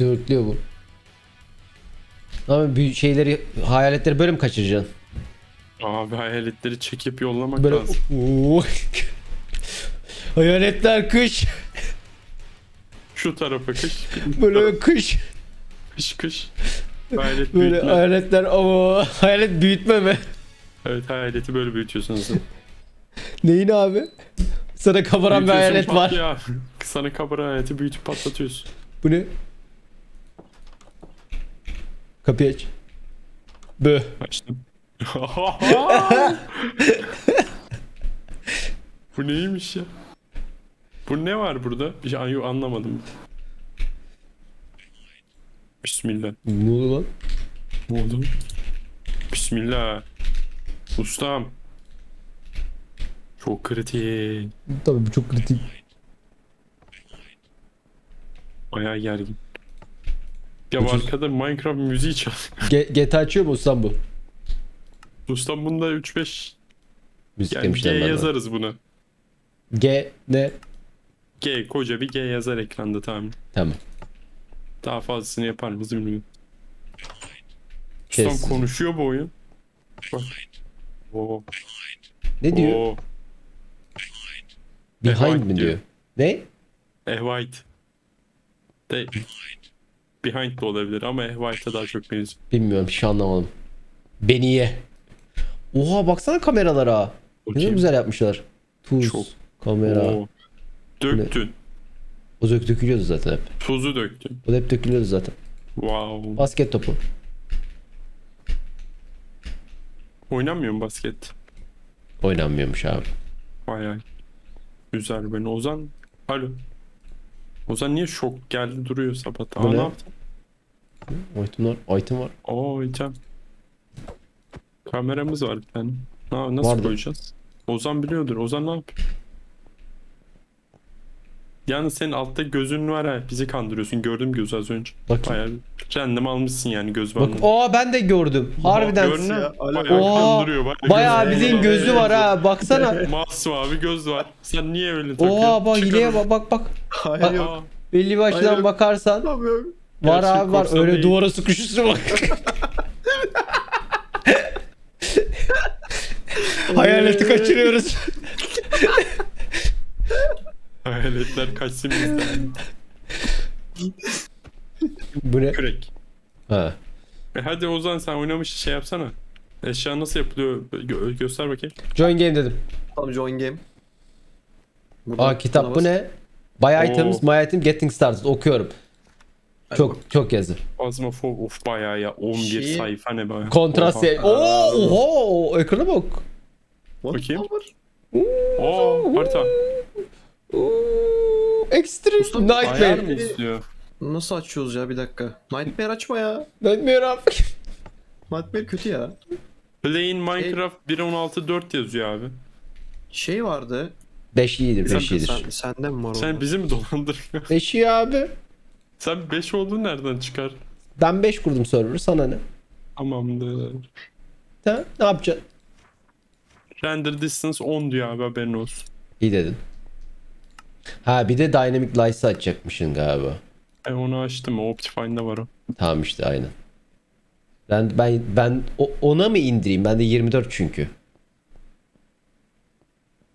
Dörtlüyor bu. Ama büyük şeyleri, hayaletleri böyle mi kaçıracaksın? Abi hayaletleri çekip yollamak Böyle lazım. Hayaletler kış. Şu tarafa kış. Böyle kış. Kış kış. Hayalet Böyle büyütme. hayaletler ama hayalet büyütme mi? Evet hayaleti böyle büyütüyorsunuz. Neyin abi? Sana kabaran bir hayalet var. abi. Sana kabaran hayaleti büyütüp patlatıyorsun. Bu ne? Kapıyı aç. Bö. Açtım. Bu neymiş ya? Bu ne var burada? Şey ay, anlamadım. Bismillah. Ne oldu lan? Ne oldu? Bismillah. Ustam. Çok kritik. Tabii bu çok kritik. Bayağı gergin. Ya Ucuz. arkada Minecraft müziği çal. GTA açıyor mu ustam bu? Ustam bunda 3-5 Müzik yani G benden. yazarız buna. G ne? G koca bir G yazar ekranda tamam. Tamam. Daha fazlasını yapar mıyız bilmiyorum. Ustam konuşuyor bu oyun. Bak. Oo. Ne diyor? Oo. Behind Behind mi diyor. diyor? Ne? A white. De Behind de olabilir ama A white'a daha çok benziyor. Bilmiyorum bir şey anlamadım. Beni ye. Oha baksana kameralara. Ne Bakayım. güzel yapmışlar. Tuz, Çok. kamera. Oo. Döktün. O dök dökülüyordu zaten hep. Tuzu döktün. O da hep dökülüyordu zaten. Wow. Basket topu. Oynamıyor mu basket? Oynanmıyormuş abi. Bayağı güzel ben. Ozan alo. Ozan niye şok geldi duruyor sabah? Aa ne? ne yaptın? Item var. Item var. Oo İcem. Kameramız var bir tane. Na, nasıl Vardı. koyacağız? Ozan biliyordur. Ozan ne yapıyor? Yalnız senin altta gözün var ha. Bizi kandırıyorsun. Gördüm gözü az önce. Bakayım. Bayağı random almışsın yani göz Bak bandını. aa ben de gördüm. Harbiden. Gördün mü? ya. Bayağı Oha, kandırıyor. Bayağı, Bayağı bildiğin gözü var ha. Baksana. Masmavi göz var. Sen niye öyle takıyorsun? Oha bak hileye bak bak bak. Hayır Bak- yok. Belli bir açıdan Hayır. bakarsan Tamam yok. var Gerçek abi var. Öyle değil. duvara sıkışırsın bak. Hayaleti kaçırıyoruz. Hayaletler kaçsın bizden. Bu ne? Kürek. Ha. E hadi Ozan sen oynamış şey yapsana. Eşya nasıl yapılıyor Gö- göster bakayım. Join game dedim. Tamam join game. Buradan Aa kitap bu ne? Buy Oo. items, my item, getting started. Okuyorum. Çok çok yazı. Azmafob of bayağı ya 11 Şeyi- sayfa ne bayağı. Kontrast. Oha. ya- Oo, oha, ekrana bak. What Bakayım. var? Oo harita. Extreme Ayar Nightmare. mı istiyor? Nasıl açıyoruz ya bir dakika. Nightmare açma ya. Nightmare abi. Nightmare kötü ya. Playing Minecraft 1.16.4 yazıyor abi. Şey vardı. 5 iyidir, Sen- 5 iyidir. Sen, sende mi var Sen bizi mi dolandırıyorsun? 5 iyi abi. Sen 5 olduğunu nereden çıkar? Ben 5 kurdum server sana ne? Tamamdır. Sen ne yapacaksın? Render distance 10 diyor abi haberin olsun. İyi dedin. Ha bir de Dynamic Lights'ı açacakmışsın galiba. E onu açtım. O Optifine'da var o. Tamam işte aynen. Ben ben ben o- ona mı indireyim? Ben de 24 çünkü.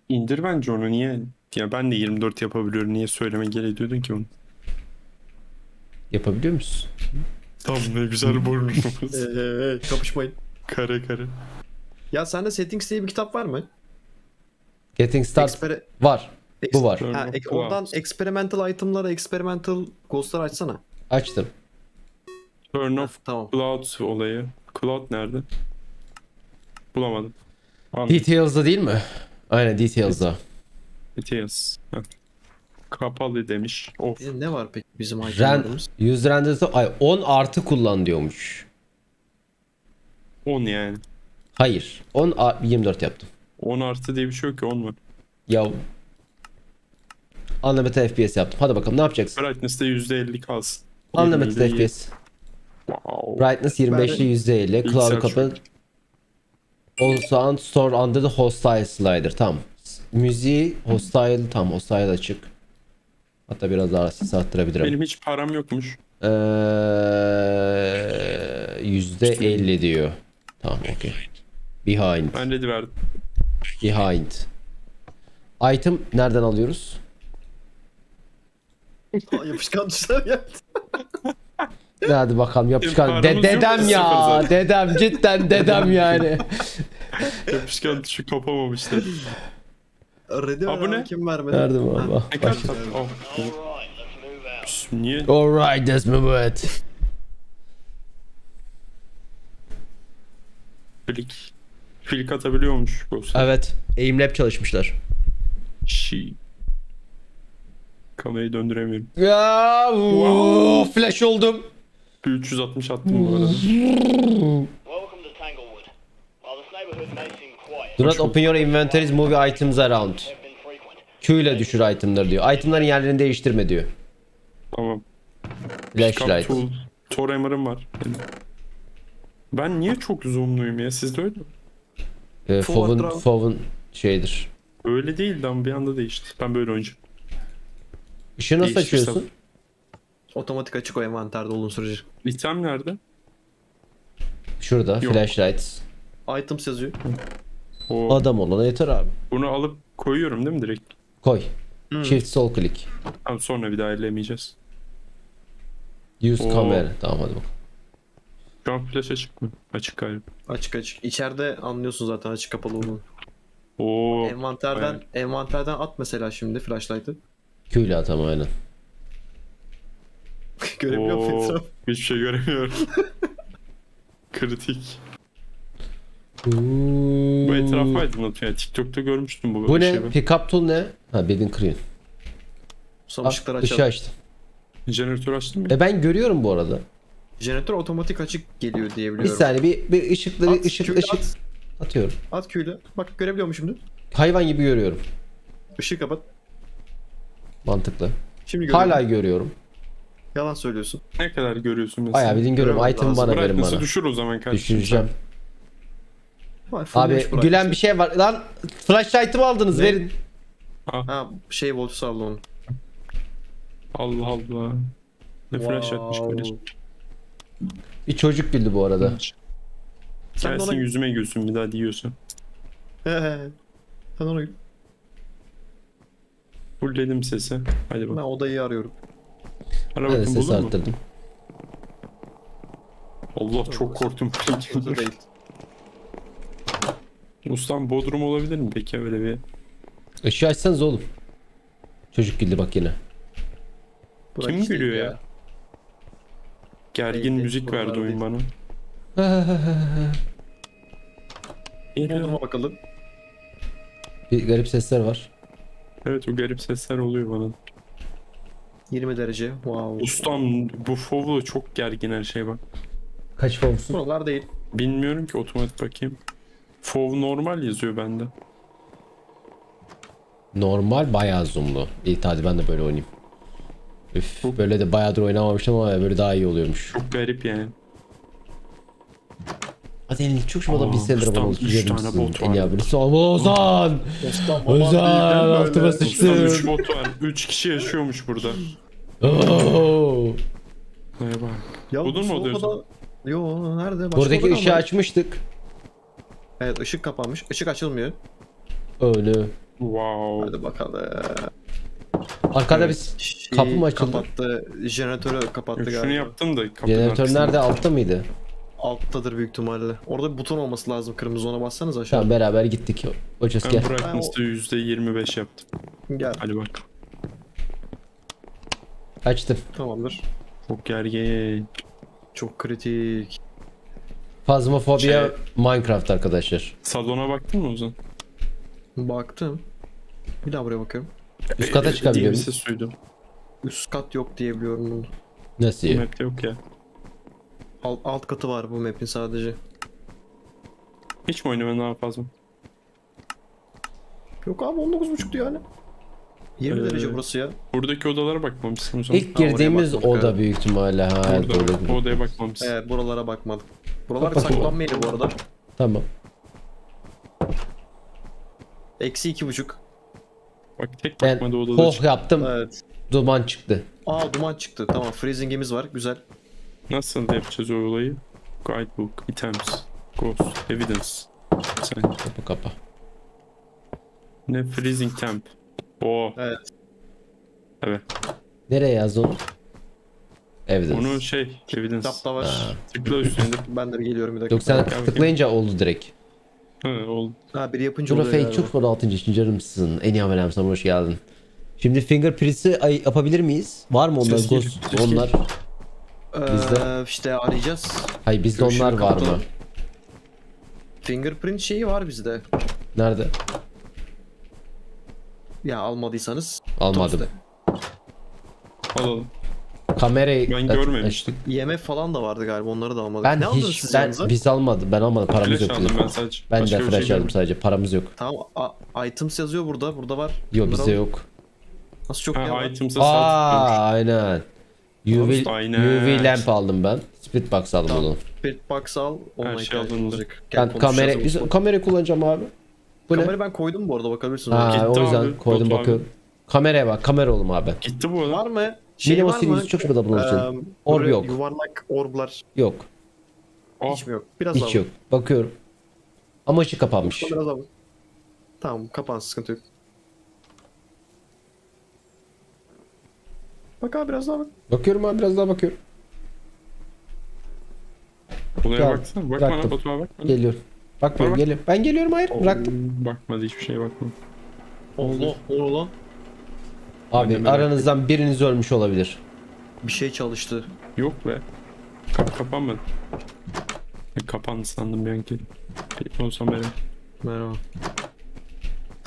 İndir bence onu niye? Ya ben de 24 yapabiliyorum. Niye söyleme gereği diyordun ki onu? Yapabiliyor musun? Tamam ne güzel burnumuz. Eee kapışmayın. kare kare. Ya sende settings diye bir kitap var mı? Getting Started Exper- var. Bu var. Ha, ek- oradan experimental item'lara experimental ghost'lar açsana. Açtım. Turn off Tamam. Cloud olayı. Cloud nerede? Bulamadım. Anladım. Details'da değil mi? Aynen Details'da. Details. Heh. Kapalı demiş. Of. De ne var peki bizim Ren, item'larımız? user render'da ay 10 artı kullan diyormuş. 10 yani. Hayır. 10 a- 24 yaptım. 10 artı diye bir şey yok ki 10 var. Ya Unlimited FPS yaptım. Hadi bakalım ne yapacaksın? Brightness'te %50 kalsın. Unlimited 20'de iyi. FPS. Wow. Brightness 25'li %50. Bilgisayar Cloud kapı. Sound store under the hostile slider. Tamam. Müziği hostile tam hostile açık. Hatta biraz daha ses arttırabilirim. Benim hiç param yokmuş. Ee, Yüzde 50 diyor. Tamam okey. Behind. Ben ready verdim. Behind. Item nereden alıyoruz? Aa, Yapışkan tuşlar geldi. Hadi bakalım yapışkan. De dedem ya. Dedem cidden dedem yani. Yapışkan tuşu Aa, bu ver ne? abi, Kim vermedi? Kadar tatlı. Oh. Niye? Alright let's move it. Flick. Flick atabiliyormuş bu sefer. Evet. Aimlab çalışmışlar. Şi. Kamerayı döndüremiyorum. Ya wow. flash oldum. Bir 360 attım bu arada. Welcome to Tanglewood. While this neighborhood may seem quiet, Do not open your inventories, move items around. Q ile düşür itemları diyor. Itemların yerlerini değiştirme diyor. Tamam. Flashlight. Tor Hammer'ım var. Ben niye çok zoomluyum ya? Sizde öyle mi? Ee, Fov'un, şeydir. Öyle değildi ama bir anda değişti. Ben böyle oynayacağım. Işığı nasıl Değiştirsem. açıyorsun? Otomatik açık o envanterde olduğun sürece. İtem nerede? Şurada Yok. flashlights. Items yazıyor. O, Adam olana yeter abi. bunu alıp koyuyorum değil mi direkt? Koy. Hmm. Shift sol click. Tamam sonra bir daha ellemeyeceğiz. Use Oo. camera. Tamam hadi bakalım. Şu an flash açık mı? Açık galiba. Açık açık. İçeride anlıyorsun zaten açık kapalı olduğunu. Oo. Envanterden aynen. envanterden at mesela şimdi flashlight'ı. Q ile atam aynen. Görebiliyor musun Oo. etrafı? Hiçbir şey göremiyorum. Kritik. Bu etrafı aydınlatıyor. Yani TikTok'ta görmüştüm bu, Bu şeyi ne? ben. Pickup tool ne? Ha bedin kırıyor. Son Ah, ışıkları ışığı açalım. açtım. Jeneratör açtın mı? E ben görüyorum bu arada. Jeneratör otomatik açık geliyor diye Bir biliyorum. saniye bir, bir ışıkları At, ışık Q'yle ışık at. atıyorum. At Q'yle. Bak görebiliyor musun şimdi? Hayvan gibi görüyorum. Işığı kapat. Mantıklı. Şimdi görüyorum. Hala görüyorum. Yalan söylüyorsun. Ne kadar görüyorsun mesela? Bayağı bildiğin görüyorum. Item bana verin Brightness'ı bana. düşür o zaman kardeşim. Düşüreceğim. Abi bırak gülen bir şey var. Lan flashlight'ımı aldınız Ne? verin. Ha şey voltu aldı onu. Allah Allah. Ne flash atmış kardeşim. Bir çocuk güldü bu arada. Sen Gelsin ona- yüzüme gülsün bir daha diyorsun. He he. Sen onu Fullledim sesi. Hadi ben odayı arıyorum. Ara Ben de bakın ses buldun mu? arttırdım. Allah çok korktum. Değil. Ustam Bodrum olabilir mi peki öyle bir? Işığı açsanız oğlum. Çocuk güldü bak yine. Burak Kim işte gülüyor ya? Gergin Değil, değil, müzik buralar verdi oyun değil. bana. Bodrum'a bakalım. bir garip sesler var. Evet o garip sesler oluyor bana. 20 derece. Wow. Ustam bu Fov'la çok gergin her şey bak. Kaç formsun? Buralar değil. Bilmiyorum ki otomatik bakayım. Fov normal yazıyor bende. Normal bayağı zoomlu. İyi hadi ben de böyle oynayayım. Üf, böyle de bayağıdır oynamamıştım ama böyle daha iyi oluyormuş. Çok garip yani. Hadi elini çok bir senedir ustam, bana üç olsun. tane bot var. Ya birisi ama Ozan! Ozan altıma 3 sıçtın. bot var. 3 kişi yaşıyormuş burada. Oo. Merhaba. Ya Buldun mu odada- Yo nerede? Başka Buradaki ışığı mı? açmıştık. Evet ışık kapanmış. Işık açılmıyor. Öyle. Wow. Hadi bakalım. Arkada Evet. biz Şey, Kapı mı açıldı? Kapattı. Jeneratörü kapattı Şunu galiba. yaptım da jeneratör nerede altta mıydı? Alttadır büyük ihtimalle. Orada bir buton olması lazım. Kırmızı ona bassanız aşağı. Tamam beraber gittik. Hocası Ben gel. brightness'ı %25 yaptım. Gel. Hadi bak. Açtım. Tamamdır. Çok gergin. Çok kritik. Fazmafobia Şey- Minecraft arkadaşlar. Salona baktın mı Ozan? Baktım. Bir daha buraya bakıyorum. Üst kata çıkabiliyor diye bir muyuz? ses duydum. Üst kat yok diye biliyorum bunu. Nasıl map'te yok ya. Alt, alt katı var bu map'in sadece. Hiç mi oynamadın daha fazla? Yok abi 19.5'tu yani. 20 Ee, derece burası ya. Buradaki odalara bakmamışsın. İlk Ha, girdiğimiz bakmadık oda abi. büyük ihtimalle ha Orada, doğru. odaya bakmamışsın. Evet buralara bakmadım. Buralar saklanma yeri bu arada. Tamam. Eksi iki buçuk. Bak tek Ben bakmadı odada. hoh yaptım. Evet. Duman çıktı. Aa duman çıktı. Tamam freezing'imiz var. Güzel. Nasıl yapacağız o olayı? Guidebook, items, ghost, evidence. Sen Kapa kapa. ne freezing temp. Oo, Evet. evet. Nereye yazdın onu? Evidence. Onu şey, evidence. Kitapta var. Tıkla üstüne. Ben de bir geliyorum bir dakika. Yok sen tıklayınca oldu direkt. Ha, oldu. Ha biri yapınca Jura oluyor Fake çok sonra 6. için canımsın. En iyi haberem sana hoş geldin. Şimdi fingerprints'i ay- yapabilir miyiz? Var mı onlar? Ghost, onlar. Bizde- işte arayacağız. Hayır bizde Görüşürüz, onlar var mı? Fingerprint şeyi var bizde. Nerede? Ya almadıysanız. Almadım. Toste. Alalım. Kamerayı Ben görmemiştim. açtık. IMF falan da vardı galiba onları da almadık. Ben ne aldınız hiç siz ben yanınıza? biz almadım. Ben almadım. Paramız Flash yok. aldım bizim. ben sadece. Ben Başka de bir flash şey aldım sadece. Paramız yok. Tamam a- items yazıyor burada. Burada var. Yok Bunları bizde al. yok. Nasıl çok ya? Ha, var? items'a. Aa aynen. UV. UV lamp aldım ben. Split box aldım Tamam. onu. Spirit box al. Ona şey alındı. Ben kamera biz kamerayı kullanacağım abi. Bu ne? Kamerayı ben koydum bu arada bakabilirsin. Ha, Gitti o yüzden abi, koydum Batu abi. bakıyorum. Kameraya bak. Kamera oğlum abi. Gitti bu Var mı? Şey series mı? çok şurada bulunur için. Eee, Orb yok. Yuvarlak orblar Yok. Oh, hiç mi yok? Biraz Hiç daha yok. Bakıyorum. Ama ışık kapanmış. Biraz bak. Tamam kapansın sıkıntı yok. Bak abi biraz daha bak. Bakıyorum abi biraz daha bakıyorum. olaya Gel, baksana. Bak bıraktım. bana Batu'ya bak. bana. Geliyorum. Bakmıyorum Bak. geliyorum. Ben geliyorum hayır bıraktım. Bakmadı hiçbir şeye bakmadı. Allah o lan. Abi de merak aranızdan biriniz ölmüş olabilir. Bir şey çalıştı. Yok be. Kap kapanmadı. E, kapandı sandım bir an ki. Bir olsam benim. Merhaba.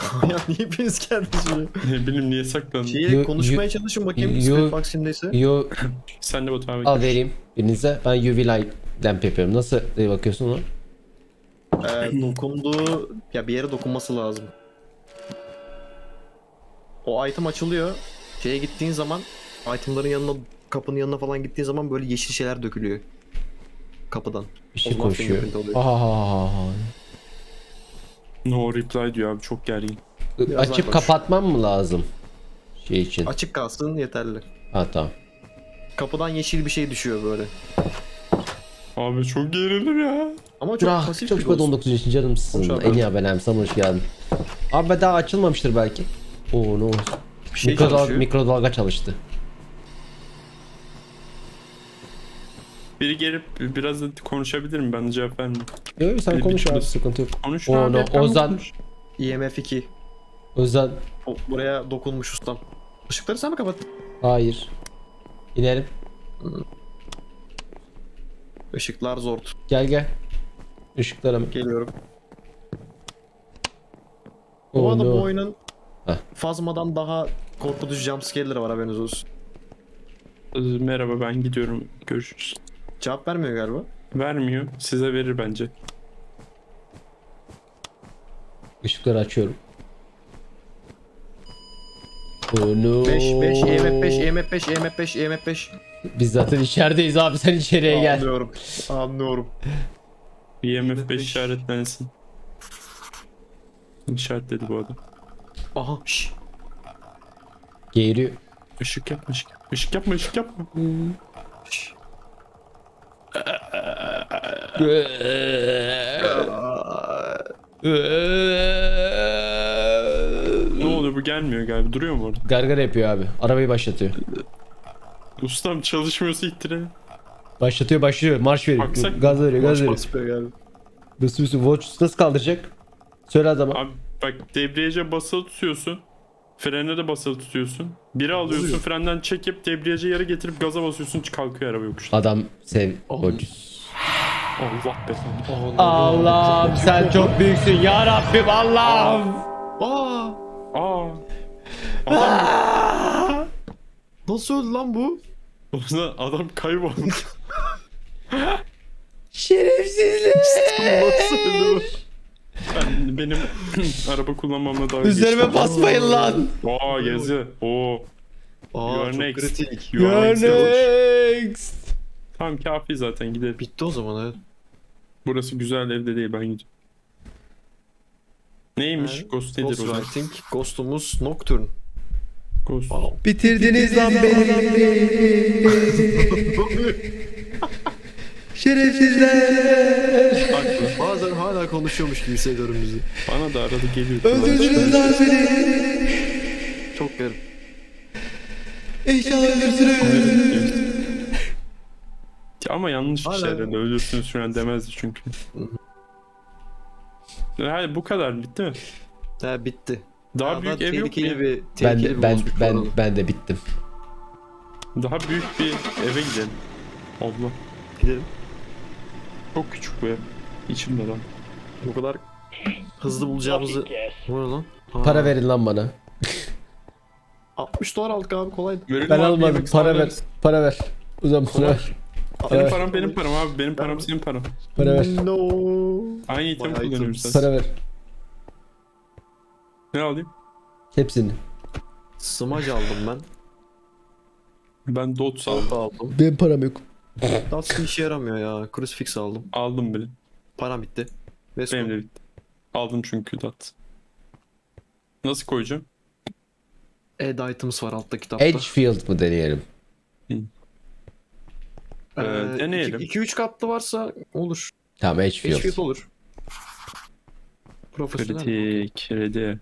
ya niye hepiniz geldiniz buraya? Ne bileyim niye saklandın. Şeyi konuşmaya you- çalışın bakayım. you- Spirit Box kimdeyse. Yo Sen de Batu abi. al vereyim birinize. Ben UV light lamp yapıyorum. Nasıl diye bakıyorsun ona? Ee, dokunduğu ya bir yere dokunması lazım. O item açılıyor. Şeye gittiğin zaman itemların yanına kapının yanına falan gittiğin zaman böyle yeşil şeyler dökülüyor. Kapıdan. Bir şey koşuyor. Aha. No reply diyor abi çok gergin. Biraz Açıp koş. kapatmam mı lazım? Şey için. Açık kalsın yeterli. Ha tamam. Kapıdan yeşil bir şey düşüyor böyle. Abi çok gerildim ya. Ama çok Çok pasif çok bir şüpheli ghost. 19 yaşın canımsın. En iyi haberlerim sana hoş geldin. Abi daha açılmamıştır belki. Oo? Bir şey Mikrodalga, çalışıyor. mikrodalga çalıştı. Biri gelip biraz da konuşabilir mi? Ben de cevap vermeyeyim. Yok sen konuş abi sıkıntı yok. Konuş O, abi. no, Ozan- konuş. IMF 2. Özden O, buraya dokunmuş ustam. Işıkları sen mi kapattın? hayır. İnelim. Işıklar zor. Gel gel. Işıklara mı? Geliyorum. Oh, Bu arada no. bu oyunun Heh. Phasma'dan daha korkutucu jumpscare'leri var haberiniz olsun. Merhaba ben gidiyorum. Görüşürüz. Cevap vermiyor galiba. Vermiyor. Size verir bence. Işıkları açıyorum. Oh no. 5 5 EMF 5 EMF 5 EMF 5 EMF 5. Biz zaten içerideyiz abi sen içeriye gel. Anlıyorum. Anlıyorum. IMF 5 işaretlensin. İşaretledi bu adam. Aha şş. Geğiriyor. Işık yapma ışık. Işık yapma ışık yapma. Ne oluyor bu gelmiyor galiba. Duruyor mu orada? Gargara yapıyor abi. Arabayı başlatıyor. Ustam çalışmıyorsa ittirelim. Başlatıyor başlıyor. Marş veriyor. Baksak- Gaz veriyor gaz veriyor. basıyor galiba. Nasıl nasıl nasıl kaldıracak? Söyle adama. Abi bak debriyaja basılı tutuyorsun. Frene de basılı tutuyorsun. Biri alıyorsun oluyor? frenden çekip debriyajı yere getirip gaza basıyorsun kalkıyor araba yokuşta. Adam sev. Allah be. Allah'ım sen çok büyüksün ya Rabbim Allah'ım. Aa! Aa. Adam, Nasıl öldü lan bu? Adam kaybolmuş. Şerefsizlik. Nasıl öldü bu? Ben, benim araba kullanmamla daha Üzerime basmayın lan. Aa gezi. Oo. Aa You are çok next. kritik. You are You're next next. Tamam kafi zaten gidelim. Bitti o zaman evet. Burası güzel evde değil ben gidiyorum. Neymiş? Ha? Ghost nedir o zaman? Ghostwriting. Ghost'umuz Nocturne. Ghost. Bitirdiniz lan beni. Şerefsizler. Haklı. Bazen hala konuşuyormuş gibi hissediyorum bizi. Bana da arada geliyor. Öldürdünüz lan beni. Çok garip. İnşallah öldürsünüz. Ama yanlış Hala- şeylerle ölürsünüz şu an demezdi çünkü. Hayır bu kadar bitti mi? Ha bitti. Daha Ya, büyük ev yok mu? bir Ben bir ben ben ben de bittim. Daha büyük bir eve gidelim. Allah. Gidelim. Çok küçük bu ev. İçimde lan. Bu kadar hızlı bulacağımızı... Bu ne lan? Ha, Para verin lan bana. 60 dolar aldık abi kolay. Ben almadım. Para ver. Para ver. O zaman para ver. Benim Evet. param benim param abi. Benim param senin param. Para ver. No. Aynı item zaten. Para ver. Ne alayım? Hepsini. Smudge aldım ben. Ben dot aldım. Benim param yok. Dust'ın işe yaramıyor ya. Crucifix aldım. Aldım bile. Param bitti. Vesco. Benim de bitti. Aldım çünkü dot. Nasıl koyacağım? Add items var altta kitapta. Edgefield mı deneyelim? Ee, deneyelim. 2-3 katlı varsa olur. Tamam Edgefield. Edgefield olur. Profesyonel. Kritik, ready.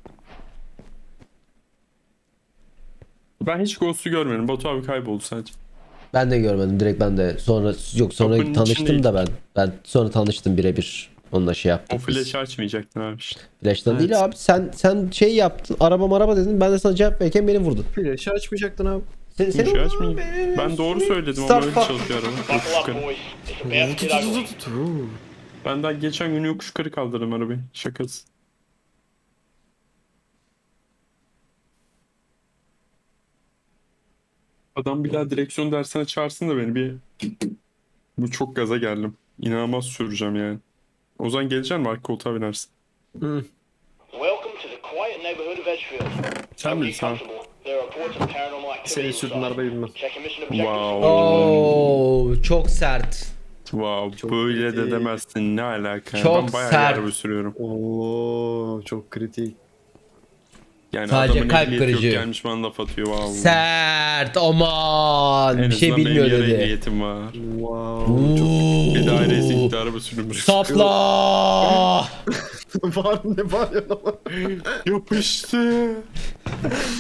Ben hiç Ghost'u görmedim. Batu abi kayboldu sadece. Ben de görmedim direkt ben de sonra yok sonra Kapının tanıştım içindeydi. da ben. Ben sonra tanıştım birebir. Onunla şey O yaptık. biz. flash'ı açmayacaktın abi işte. Flash'tan Evet. değil abi sen sen şey yaptın araba maraba dedin ben de sana cevap verirken beni vurdun. Flash'ı açmayacaktın abi. Sen, sen Flash'ı açmayayım. Ben doğru söyledim ama öyle çalışıyor araba. Ugly. Ben daha geçen gün yokuş yukarı kaldırdım arabayı. Şakası. Adam bir daha direksiyon dersine çağırsın da beni bir... Bu çok gaza geldim. İnanılmaz süreceğim yani. Ozan gelecek mi? Arka koltuğa binersin. Hı. Welcome to the quiet neighborhood of Edgefield. Sen bilirsin abi. sürdüğün inside. arabayı bilmem. Wow. Oo çok sert. Wow, Çok böyle de kritik. demezsin. Ne alaka? Çok ben bayağı sert. araba sürüyorum. Oo çok kritik. Yani Sadece adamın kalp kırıcı. gelmiş bana laf atıyor. Wow. Sert aman En bir şey bilmiyor dedi. ehliyetim var. Wow. çok... Bir daire Oo. zihni araba sürümü. Sapla. var ne var ya. Yapıştı.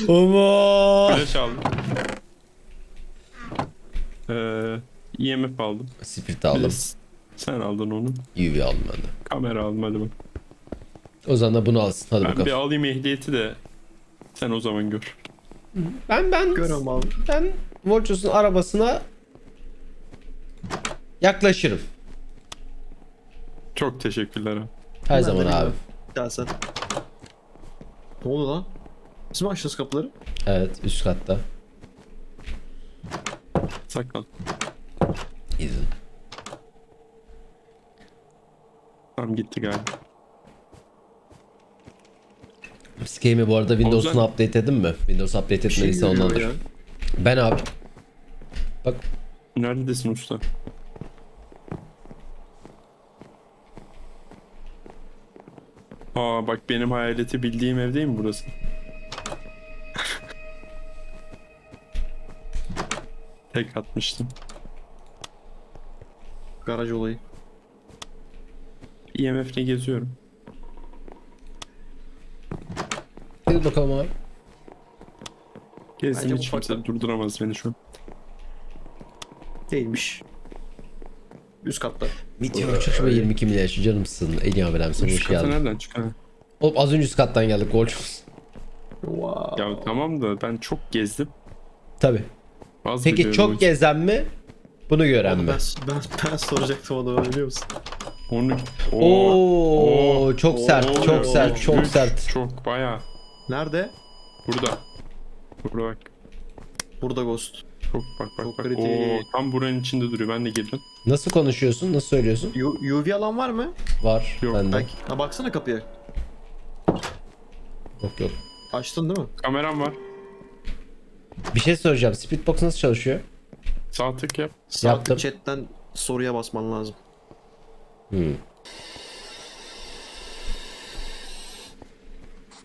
Aman. Flash aldım. Ee, IMF aldım. Spirit aldım. Biraz Sen aldın onu. UV aldım ben de. Kamera aldım hadi bak. O zaman da bunu alsın. Hadi Ben bir bakalım. alayım ehliyeti de sen o zaman gör. Ben ben Görüyorum abi. ben Volchos'un arabasına yaklaşırım. Çok teşekkürler abi. Her Ben zaman abi. bilmiyorum. Gel sen. Ne oldu lan? Siz mi açtınız kapıları? Evet üst katta. Saklan. İzin. Tamam gitti galiba. Scame'i bu arada Windows'unu Ozan- update edin mi? Windows update şey etmediyse görüyor ondandır. ya. Ben abi. Bak Neredesin usta? Aa bak benim hayaleti bildiğim ev değil mi burası? Tek atmıştım. Garaj olayı. IMF'le geziyorum. Gel bakalım abi. Bence hiç kimse durduramaz beni şu an. Değilmiş. Üst katta. Meteor uçuşma 22 milyar canımsın. Eli abilerim sana hoş geldin. nereden çıkar? Oğlum az önce üst kattan geldik Volchos. Wow. Ya tamam da ben çok gezdim. Tabi. Peki çok yüzden. gezen mi? Bunu gören Onu mi? ben, ben, ben soracaktım onu biliyor musun? Onu... Oo, çok sert, Oo, çok sert, çok üç, sert. Çok bayağı. Nerede? Burada. Burada bak. Burada Ghost. Çok bak bak Çok bak. kritik. Oo, tam buranın içinde duruyor. Ben de gelirim. Nasıl konuşuyorsun? Nasıl söylüyorsun? U- UV alan var mı? Var Yok, bende. Ha baksana kapıya. Yok yok. Açtın değil mi? Kameram var. Bir şey soracağım. Speedbox nasıl çalışıyor? Sağ tık yap. Sağ Yaptım. chatten soruya basman lazım. Hmm.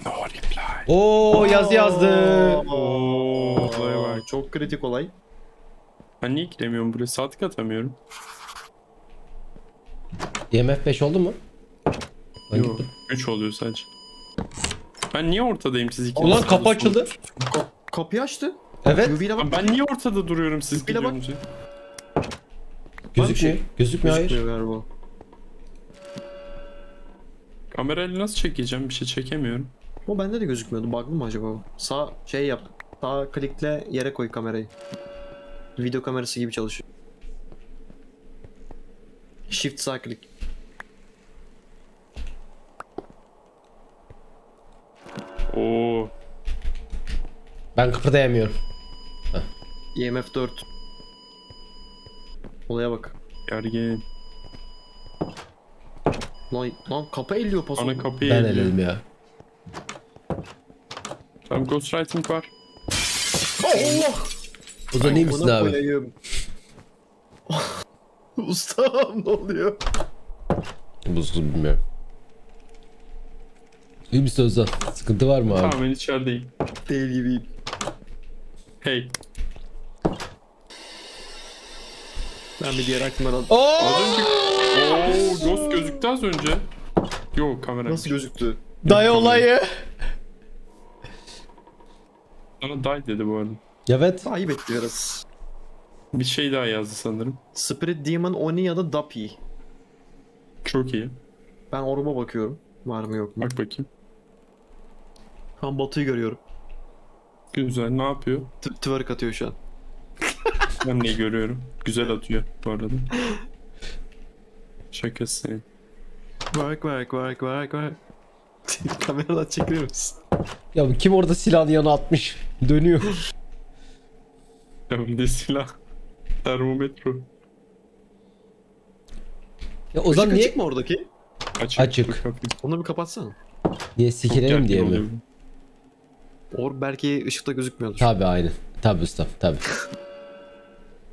No reply. Oo yazı yazdı. Oo, olaya bak. çok kritik olay. Ben niye giremiyorum buraya? Saatlik atamıyorum. IMF 5 oldu mu? Ben Yok. gittim. 3 oluyor sadece. Ben niye ortadayım siz ikiniz? Ulan kapı açıldı. Ka- kapıyı açtı. Evet. Bak. Lan Ben niye ortada duruyorum siz Bir de bak. gidiyorsunuz? Gözükmüyor. şey- Gözükmüyor hayır. Gözükmüyor galiba. Kamerayla nasıl çekeceğim? Bir şey çekemiyorum. O bende de gözükmüyordu. Bug'lı mı acaba? o? Sağ şey yap. Sağ klikle yere koy kamerayı. Video kamerası gibi çalışıyor. Shift sağ klik. Oo. Ben kıpırdayamıyorum. IMF 4. Olaya bak. Gergin. Lan, lan kapı elliyor paso. Ana kapıyı Ben elliyor. eledim ya. Tamam ghostwriting var. Allah! Ozan iyi misin abi? koyayım. Ustam ne oluyor? Buzlu bilmiyorum. İyi misin Ozan? Sıkıntı var mı abi? Tamam ben içerideyim. Değil gibiyim. Hey. Ben bir diğer aklımdan al. Oo! Az önce... Oo, ghost gözüktü az önce. Yok kamera. Nasıl gözüktü? Dayı olayı. Sana die dedi bu arada. Evet. Ayıp etti biraz. Bir şey daha yazdı sanırım. Spirit Demon Oni ya da Dappy. Çok iyi. Ben oruma bakıyorum. Var mı yok mu? Bak bakayım. Şu an Batu'yu görüyorum. Güzel. Ne yapıyor? T- twerk atıyor şu an. Ben neyi görüyorum? Güzel atıyor bu arada. Şakası senin. Work work work work work. Kameradan çekiyoruz. Ya bu kim orada silahını yana atmış? Dönüyor. Ya bir de silah. Termometre. Ya Ozan Işık niye açık mı oradaki? Açık. Açık. Onu bir kapatsana. niye gergin diye mi? Or belki ışıkta gözükmüyordur. Tabi aynen. Tabi usta tabi.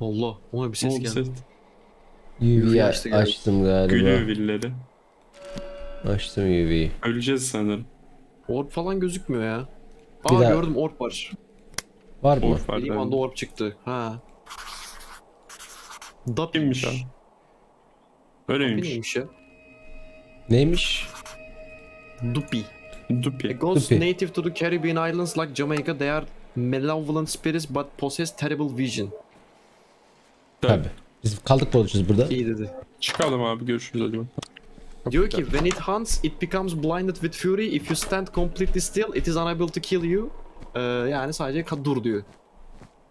Allah ona bir ses geldi. ses? UV açtı açtım, galiba. açtım galiba. Gülüyor birileri. Açtım UV'yi. Öleceğiz sanırım. Orb falan gözükmüyor ya. Bir Aa daha- gördüm orb var. Var mı? Of var. Dediğim anda orb çıktı. Ha. Dappy Kimmiş abi? Öyleymiş. neymiş ya? Neymiş? Duppy. A Dupi. ghost Duppy. native to the Caribbean islands like Jamaica, they are malevolent spirits but possess terrible vision. Tabi. Biz kaldık olacağız burada. İyi dedi. Çıkalım abi görüşürüz hadi bakalım. Diyor ki when it hunts it becomes blinded with fury if you stand completely still it is unable to kill you. Ee, yani sadece dur diyor.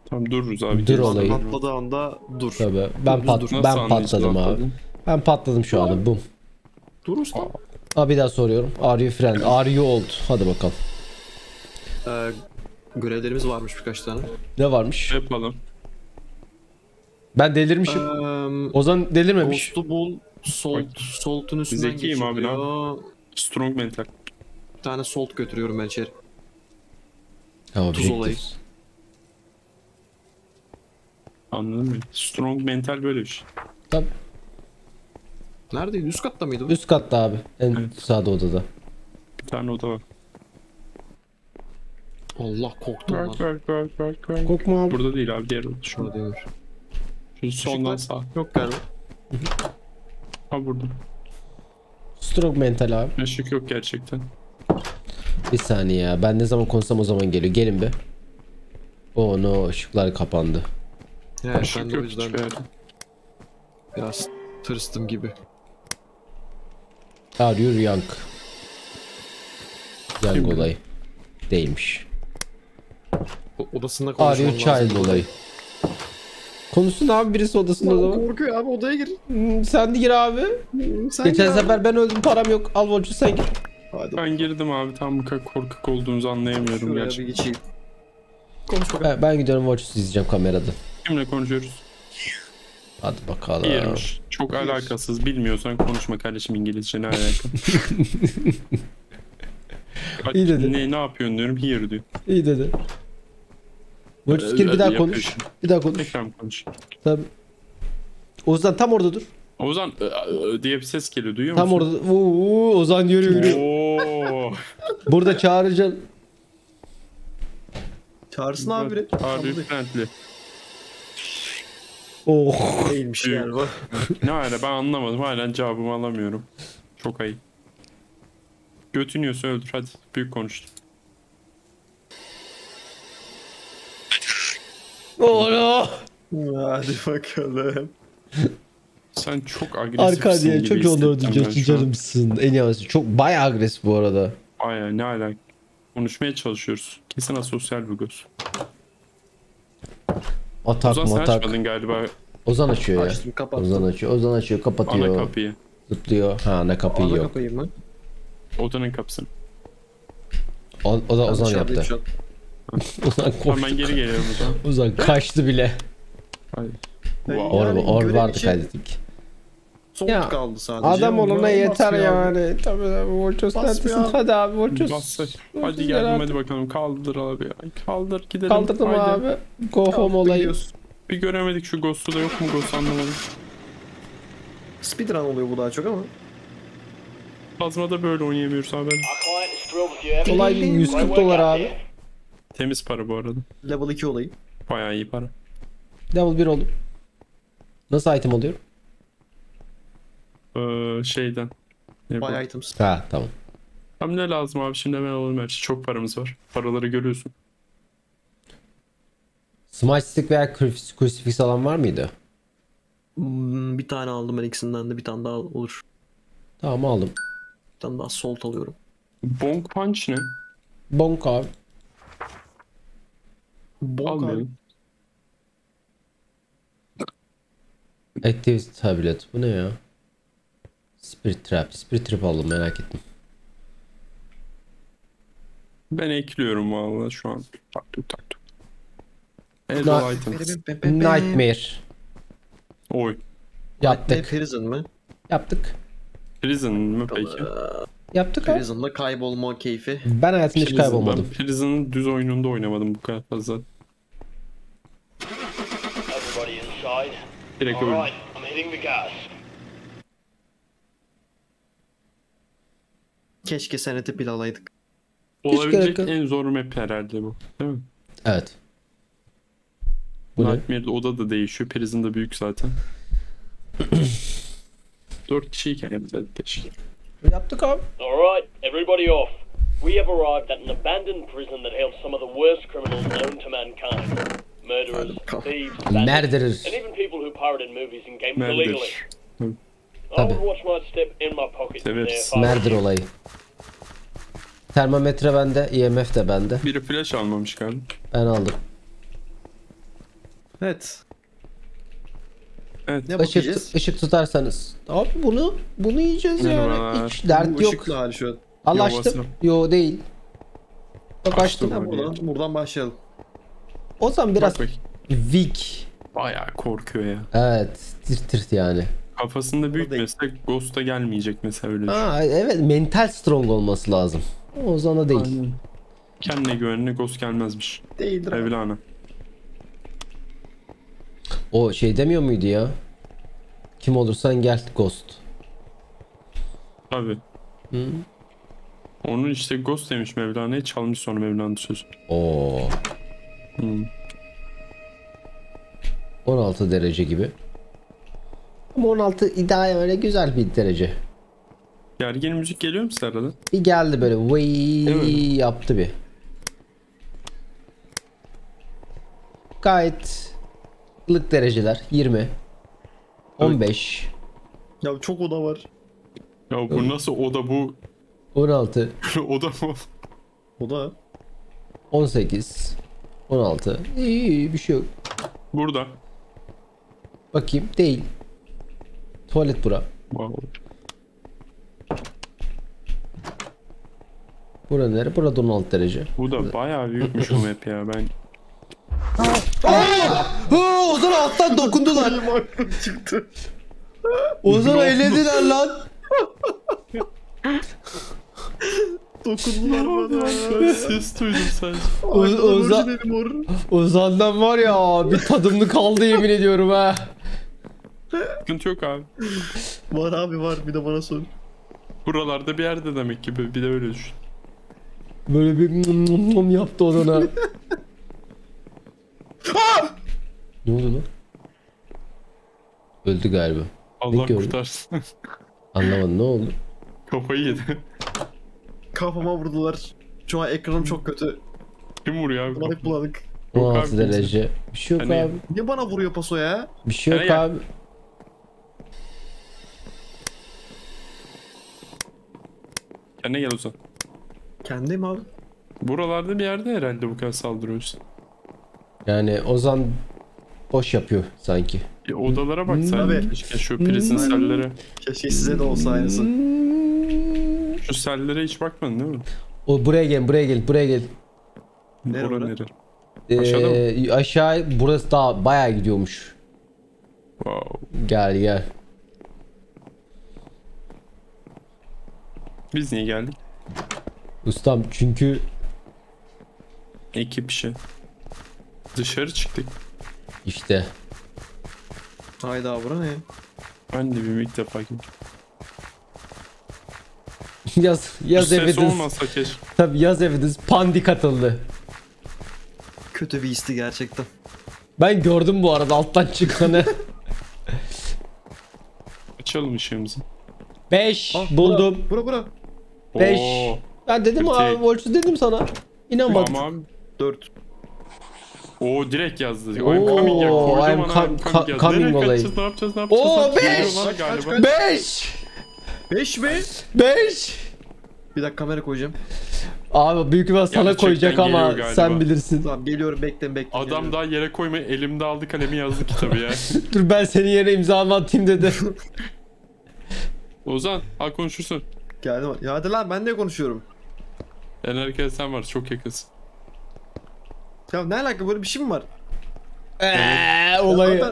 Tamam dururuz abi. Dur olayı. Patladığı anda dur. Tabi. Ben pat Dur, ben patladım abi. atladın? Ben patladım şu anda. Bum. Dur usta. Abi bir daha soruyorum. Are you friend? Are you old? Hadi bakalım. Ee, görevlerimiz varmış birkaç tane. Ne varmış? Yapalım. Ben delirmişim. Ee, Ozan delirmemiş. Ghost'u bul. Salt, salt'un üstünden Zekiyim abi, ne geçiriyor. Strong mental. Bir tane salt götürüyorum ben içeri. Ama Tuz olayı. Anladın mı? Strong mental böyle bir şey. Tabii. Neredeydi? Üst katta mıydı bu? Üst katta abi. En Evet. sağda odada. Bir tane oda var. Allah korktum lan. Bak bak bak bak. Korkma abi. Burada değil abi diğer oda. Şu, Şurada değilmiş. şu Işıklar- sağ. Yok galiba. Ha burada. Stroke mental abi. Işık yok gerçekten. Bir saniye ya. Ben ne zaman konuşsam o zaman geliyor. Gelin be. Oh no ışıklar kapandı. Evet ben Işık de o yüzden biraz tırstım gibi. Are you young? Young Kim? olayı. Değilmiş. O- odasında Are konuşmam lazım. child olayı. Konuşsun abi birisi odasında o zaman. korkuyor abi odaya gir. Hmm, Sen de gir abi. Sen Geçen gir abi. sefer ben öldüm param yok. Al Volcu sen gir. Hadi Ben girdim abi tam bu kadar korkak olduğunuzu anlayamıyorum şuraya bir gerçekten. geçeyim. Konuş bakalım. Ben, ben gidiyorum Volcu'su izleyeceğim kamerada. Kimle konuşuyoruz? Hadi bakalım. İyiymiş. Çok alakasız. Bilmiyorsan konuşma kardeşim İngilizce ne alaka? İyi dedi. Ne, ne yapıyorsun diyorum. Here diyor. İyi dedi. Volcu gir bir daha konuş. Bir daha konuş. Tekrar konuş? Tabii. Ozan tam orada dur. Ozan ı, ı, diye bir ses geliyor duyuyor Tam musun? orada. Oo, Ozan yürü yürü. Oo. Burada çağıracaksın. Çağırsın abi. Are you friendly? Oh. Değilmiş galiba. Ne hala ben anlamadım. Hala cevabımı alamıyorum. Çok ayıp. Götünüyorsa öldür hadi. Büyük konuştun. No. Hadi bakalım. Sen çok agresifsin Arka diye gibi çok şu an. canımsın. En yavaşı. Çok bayağı agresif bu arada. Aya ne alaka? Konuşmaya çalışıyoruz. Kesin asosyal bir göz. Atak Ozan sen matak. açmadın galiba Ozan açıyor ya. Açtım kapattım. Ozan açıyor. Ozan açıyor. ana Kapatıyor. kapıyı. Zıplıyor. Ha ne kapıyı Ana yok. kapıyı mı? Odanın kapısını. O, o da Ozan yaptı. Ozan koştu. ben geri geliyorum o zaman. Ozan kaçtı bile. Hadi. Wow. Or, or vardı için kaydettik. Ya, kaldı sadece. Adam olana yeter yani. Tabii abi Volchos neredesin? Hadi abi Volchos. Hadi gel geldim abi. hadi bakalım. Kaldır abi. Ay, kaldır gidelim. Kaldırdım Haydi. abi. Go home Kalkıp olayı. Bir göremedik şu Ghost'u da yok mu Ghost anlamadım. Speedrun oluyor bu daha çok ama. Plazmada böyle oynayamıyoruz abi. Olay Great 140 work dolar abi. Temiz para bu arada. Level 2 olayı. Bayağı iyi para. Level 1 oldu. Nasıl item oluyor? Ee, şeyden. Ne bu? Buy items. Ha tamam. Tam ne lazım abi şimdi hemen alalım her şey. Çok paramız var. Paraları görüyorsun. Smite stick veya crucif- crucifix alan var mıydı? Hmm, bir tane aldım ben ikisinden de bir tane daha olur. Tamam aldım. Bir tane daha salt alıyorum. Bonk punch ne? Bonk abi. Almayalım. Activity tablet. Bu ne ya? Spirit trap. Spirit trap aldım merak ettim. Ben ekliyorum vallahi şu an. Tak tuk tak tuk. Evet Na- o item. Nightmare. Oy. Yaptık. Prison mı? Yaptık. Prison mı peki? Yaptık abi. Prison'da kaybolma keyfi. Ben hayatımda hiç Prison. kaybolmadım. Ben Prison'ın düz oyununda oynamadım bu kadar fazla. Direkt gas. Keşke seneti pil alaydık. Olabilecek gerek yok. en zor map herhalde bu. Değil mi? Evet. Bu? Nightmare'de oda da değişiyor. Prison da büyük zaten. Dört kişiyken yapsaydık keşke. Yaptık abi. Alright, everybody off. We have arrived at an abandoned prison that held some of the worst criminals known to mankind. Murderers, thieves, bandits, and even people who pirated movies and games Murder. illegally. I would watch my step in my pocket Merdir you. olayı. Termometre bende, IMF de bende. Biri flash almamış galiba. Ben aldım. Evet. Evet. Ne Işık, bakacağız? ışık tutarsanız. Abi bunu bunu yiyeceğiz yani. Merhabalar. Hiç dert Bu yok. ışıklı hali şu an. Al Yo, açtım. Yo değil. Bak açtım. Açtım. Ha, buradan, buradan başlayalım. O zaman biraz Bak bakayım. weak. Bayağı korkuyor ya. Evet. Tırt tırt yani. Kafasında büyük değil. mesela Ghost'a gelmeyecek mesela öyle düşün. Ha, evet mental strong olması lazım. O zaman değil. Aynen. Kendine güvenine Ghost gelmezmiş. Değildir abi. Evlana. O şey demiyor muydu ya? Kim olursan gel Ghost. Tabi. Hı? Onun işte Ghost demiş Mevlana'ya çalmış sonra Mevlana sözü. Oo. Hı. 16 derece gibi. Ama 16 ideal öyle güzel bir derece. Gergin müzik geliyor mu arada? Bir geldi böyle vay mi? yaptı bir. Gayet ılık dereceler 20 15 Ya çok oda var. Ya bu nasıl oda bu 16 oda mı? Oda. 18 16 İyi, iyi bir şey yok. Burada. Bakayım değil. Tuvalet bura. Wow. Bura nere? Burada 16 derece. Bu da bayağı büyükmüş o map ya ben. Ha, Ozan alttan dokundular. Benim aklım çıktı. Ozan elediler lan. Dokundular bana. Ses duydum sadece. O- Arkada Oza- Burcu benim or. Ozan'dan var ya bir tadımlı kaldı yemin ediyorum ha. Sıkıntı yok abi. Var abi var bir de bana sor. Buralarda bir yerde demek ki bir de öyle düşün. Böyle bir nom yaptı Ozan'a. Ne oldu lan? Öldü galiba. Allah kurtarsın. Anlamadım ne oldu? Kafayı yedi. Kafama vurdular. Şu an ekranım çok kötü. Kim vuruyor abi? Bulanık bulanık. Yok 16 abi, kimse. derece. Bir şey yok Hani- abi. Niye bana vuruyor paso ya? Bir şey yok Hani ya- abi. Kendine gel o zaman. Kendim abi. Buralarda bir yerde herhalde bu kadar saldırıyorsun. Yani Ozan boş yapıyor sanki. E, odalara bak sen. Tabii. Keşke şu prizin sellere. Keşke size de olsa aynısı. Şu sellere hiç bakmadın değil mi? O buraya gel, buraya gel, buraya gel. Nere Ora ora? nere? Aşağıda mı? Ee, aşağı burası daha bayağı gidiyormuş. Wow. Gel gel. Biz niye geldik? Ustam çünkü Ekip işi. Dışarı çıktık. işte Hayda bura ne? Ben de bir ilk defa yaz yaz evidence. Tabii yaz evidence pandi katıldı. Kötü bir histi gerçekten. Ben gördüm bu arada alttan çıkanı. Açalım ışığımızı. 5 Ah, buldum. Bura bura. 5. Oo, Ben dedim abi Volch'u dedim sana. İnanmadın. Tamam. 4. Oo direkt yazdı. I'm Oo, coming ya. Koydum I'm com- I'm co- coming yazdı. coming Nereye olayı. kaçacağız? Ne yapacağız? Ne yapacağız? Oo, Lan beş! geliyor lan Kaç, galiba. kaç, 5 5 mi? 5 Bir dakika kamera koyacağım. Abi büyük ihtimal sana koyacak ama sen bilirsin. Tamam geliyorum bekleyin bekleyin. Adam geliyorum. daha yere koyma elimde aldı kalemi yazdı kitabı ya. Dur ben senin yerine imzamı atayım dedi. Ozan al konuşursun. Geldim. Ya hadi lan ben de konuşuyorum. En arkada sen var çok yakınsın. Ya ne alaka böyle bir şey mi var? Eee Ya olayı.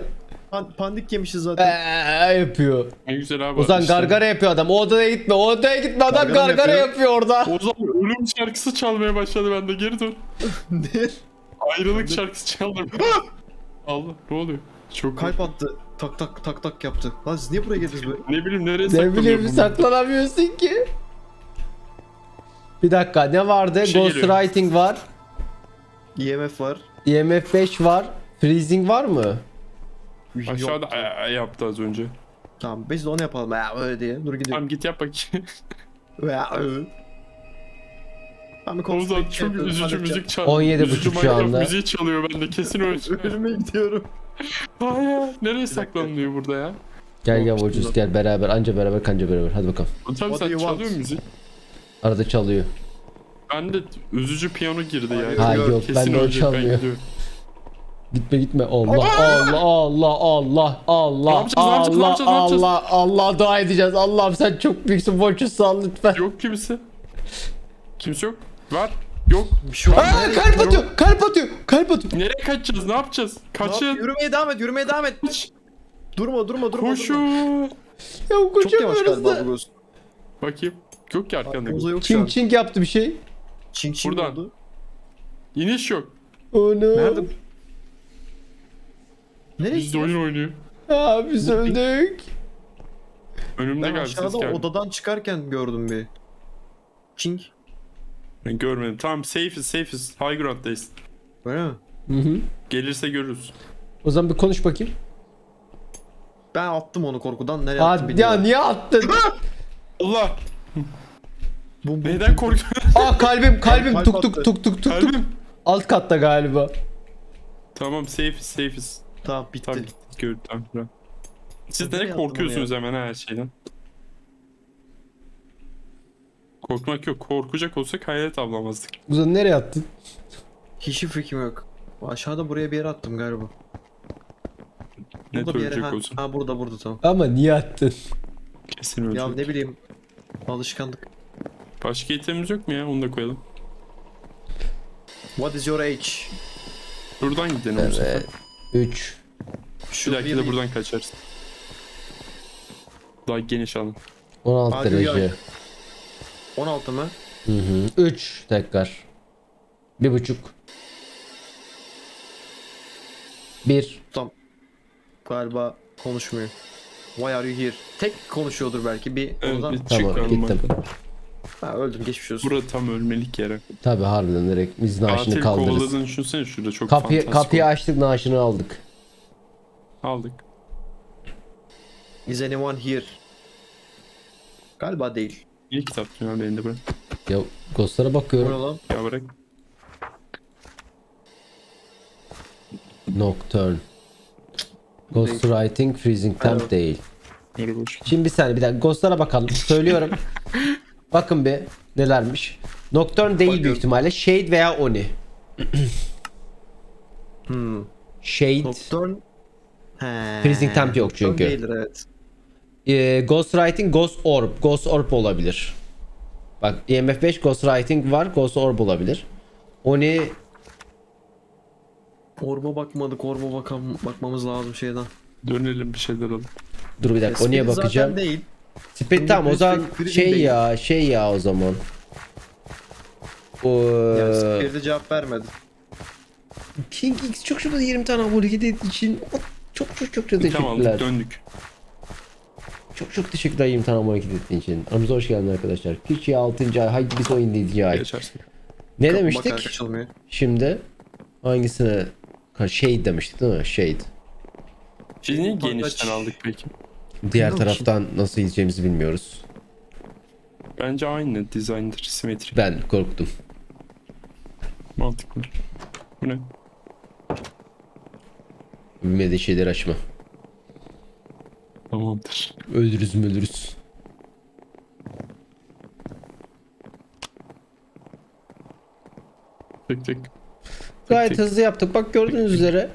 pan- pandik yemişiz zaten. Eee yapıyor. Ne güzel abi. Ozan işte. gargara yapıyor adam. O odaya gitme. O odaya gitme. Adam Gargara gargara yapıyor? yapıyor orada. Ozan ölüm şarkısı çalmaya başladı bende geri dön. ne? Ayrılık şarkısı çaldı. Allah ne oluyor? Çok Kalp attı. Tak tak tak tak yaptı. Lan siz niye buraya geldiniz böyle? Ne bileyim nereye Ne saklanıyor bileyim saklanamıyorsun ki. Bir dakika ne vardı? Bir şey Ghostwriting var. IMF var. EMF 5 var. Freezing var mı? Aşağıda ay, ay yaptı az önce. Tamam biz de onu yapalım. Ya öyle diye. Dur gidiyorum. Tamam git yap bakayım. Ya öyle. Ben bir çok yapıyorum, üzücü halledeceğim. müzik çal. 17.5 Üzücü şu Minecraft anda. müziği çalıyor bende kesin öyle. Ölüme gidiyorum. Hayır. Nereye saklanılıyor burada ya? Gel gel Volcus gel beraber anca beraber kanca beraber hadi bakalım. Tabii What sen çalıyor müzik. Arada çalıyor. Ben de üzücü piyano girdi Hayır, ya. Ha Yok, yok Kesin ben de o ben çalmıyor. Gitme gitme Allah Allah Allah Allah Allah Allah yapacağız? Allah Allah dua edeceğiz Allah'ım sen çok büyüksün Volcus sağ ol lütfen. Yok kimse. Kimse yok. Var. Yok. Bir şey olmaz. Aa kalp atıyor kalp atıyor kalp atıyor. Nereye kaçacağız? Ne yapacağız? Ne yap- Kaçın. Yürümeye devam et, yürümeye devam et. Durma, durma, durma. durma. Koşun. Ya Çok yavaş koşamıyoruz galiba da. Bakayım. Yok ki arkanda. An. çing yaptı bir şey. Çing çing Buradan. oldu. İniş yok. Oh no. Nerede? Nereye Biz de oyun oynuyor. Aa biz öldük. Önümde Ben geldi ses aşağıda geldi. odadan çıkarken gördüm bir. Çing. Ben görmedim. Tamam safe'iz safe'iz. High ground'dayız. Öyle mi? Hı hı. Gelirse görürüz. O zaman bir konuş bakayım. Ben attım onu korkudan. Nereye attım Aa, ya bilmiyorum. niye attın? Allah! Bum, bum, Neden korkuyorsun? Aa kalbim kalbim Kalp tuk tuk attı. tuk tuk tuk tuk. Kalbim. Alt katta galiba. Tamam safe'iz safe'iz. Tamam bitti. Tamam gittik gördük. Tamam. tamam. Siz Nereye korkuyorsunuz hemen her şeyden? Korkmak yok. Korkacak olsak hayalet avlamazdık. O zaman nereye attın? Hiçbir fikrim yok. Aşağıda buraya bir yere attım galiba. Ne Burada bir yere. ölecek Ha, olsun. ha burada burada tamam. Ama niye attın? Kesin ölecek. Ya ne bileyim. Alışkanlık. Başka itemimiz yok mu ya? Onu da koyalım. What is your age? Buradan gidelim bu sefer. Evet. 3. Şu Bir dahaki de buradan kaçarız. Daha geniş alan. 16 Hadi derece. ya. 16 mı? Hı hı. 3 tekrar. Bir buçuk. Bir. Tamam. Galiba konuşmuyor. Why are you here? Tek konuşuyordur belki bir Evet, bir Tamam gittim. bakalım. Ha öldüm geçmiş olsun. Burada tam ölmelik yere. Tabi harbiden direkt biz naaşını Katil kaldırırız. kovaladığını düşünsene şurada çok Kapıyı, fantastik kapıyı oldu. açtık naaşını aldık. Aldık. Is anyone here? Galiba değil. İyi kitap ya beni de bırak. Ya ghostlara bakıyorum. lan? Ya bırak. Nocturne. Ghostwriting Freezing Temp değil. Şimdi bir saniye bir dakika ghostlara bakalım. Söylüyorum. Bakın bir nelermiş. Nocturne değil büyük Bakıyorum. ihtimalle. Shade veya Oni. Hmm. Shade. Nocturne. He. Freezing temp yok Nocturne çünkü. Değildir evet. Ee, Ghostwriting Ghost Orb. Ghost Orb olabilir. Bak EMF 5 Ghostwriting var. Ghost Orb olabilir. Oni Orba bakmadık. Orba bakam bakmamız lazım şeyden. Dönelim bir şeyler alalım. dur bir dakika Oni'ye bakacağım. Zaten değil. Spirit tamam o zaman şey değil. ya şey ya o zaman. O Yani cevap vermedi. King X çok şurada 20 tane abone hediye için çok çok çok çok Tamam teşekkürler. aldık döndük. Çok çok teşekkürler 20 tane abone ettiğin için. Aramıza hoş geldin arkadaşlar. Kirçi 6. ay, haydi biz oyun 7. ay. Geçersin. Ne Kapı demiştik? Şimdi hangisine Ha, Shade demiştik değil mi? Shade. Utangaç. genişten aldık peki? Diğer Bilmiyorum taraftan nasıl gideceğimizi bilmiyoruz. Bence aynı dizayndır. Simetrik. Ben korktum. Mantıklı. Bu ne? Bilmediği şeyleri açma. Tamamdır. Öldürürüz mü öldürürüz. Tık tık. Gayet tık. hızlı yaptık. Bak gördüğünüz üzere.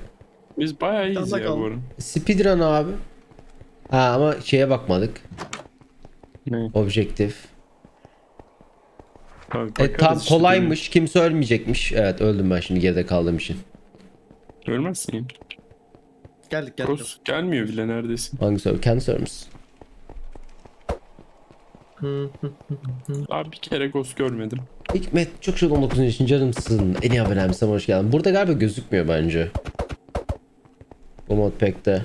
Biz bayağı iyiyiz ya bu arada. Speedrun abi. Ha ama şeye bakmadık. Ne? Objektif. E, tam işte, kolaymış. Kimse ölmeyecekmiş. Evet öldüm ben şimdi geride kaldığım için. Ölmezsin. Geldik geldik. Ghost gelmiyor bile neredesin. Hangi server? Kendi hı. Abi bir kere Ghost görmedim. Hikmet çok şükür 19. yaşın canımsın. En iyi sana hoş geldin. Burada galiba gözükmüyor bence. Bu modpack'te.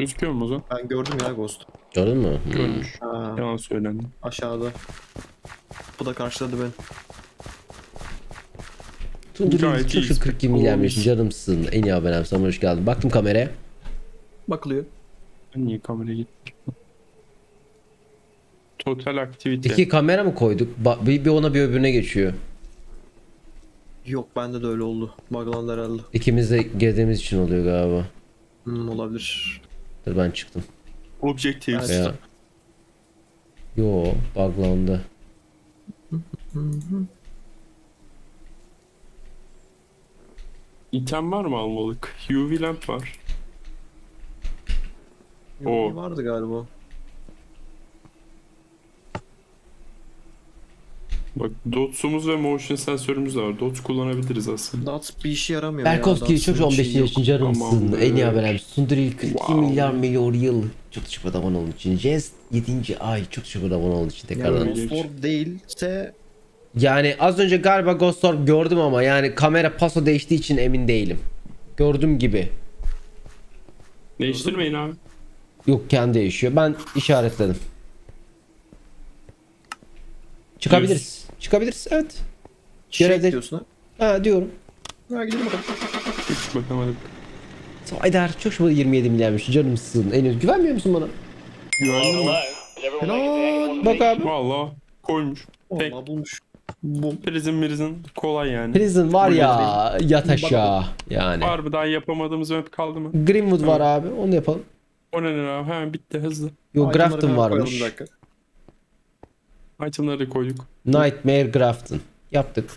Gözüküyor mu o zaman? Ben gördüm ya Ghost. Gördün mü? Hmm. Görmüş. Ha, Yalan söylendi. aşağıda. Bu da karşıladı beni. Gayet çok iyiyiz. şükür 42 milyar Olmuş. canımsın. En iyi abonem sana hoş geldin. Baktım kameraya. Bakılıyor. Ben niye kameraya gittim? Total activity. İki kamera mı koyduk? Ba- bir, bir ona bir öbürüne geçiyor. Yok bende de öyle oldu. Buglandı herhalde. İkimiz de girdiğimiz için oluyor galiba. Hmm, olabilir. Dur ben çıktım. Objectives. Ya. Yo buglandı. İtem var mı almalık? UV lamp var. Yok, O. vardı galiba. Bak dots'umuz ve motion sensörümüz de var. Dots kullanabiliriz aslında. Dots bir işe yaramıyor Berkowski ya. çok Dots'ın 15 şeyi yok. yaşın canımsın. En iyi haberler. Sunduril 42 Wow. milyar milyon yıl. Çok teşekkür ederim abone olduğun için. Jazz 7. ay. Çok teşekkür ederim abone olduğun için Yani tekrardan. öyle. Ghost Orb değilse Yani az önce galiba Ghost Orb gördüm ama yani kamera paso değiştiği için emin değilim. Gördüm gibi. Değiştirmeyin abi. Yok kendi değişiyor. Ben işaretledim. Çıkabiliriz. Çıkabiliriz evet. şey Görevde- diyorsun ha. Ha diyorum. Ha gidelim bakalım. Hiç bakamadık. Haydar çok şurada 27 milyarmış canımsın. En güvenmiyor musun bana? Güvenli mi? A1 Bak abi. Valla koymuş. Tek Vallahi bulmuş. Bum. prizin mirizin kolay yani. Prison var ya yat aşağı yani. Var mı daha yapamadığımız map kaldı mı? Greenwood var abi onu yapalım. O ne ne abi? Hemen bitti hızlı. Yo Grafton varmış. Itemları da koyduk. Nightmare Grafton. Yaptık.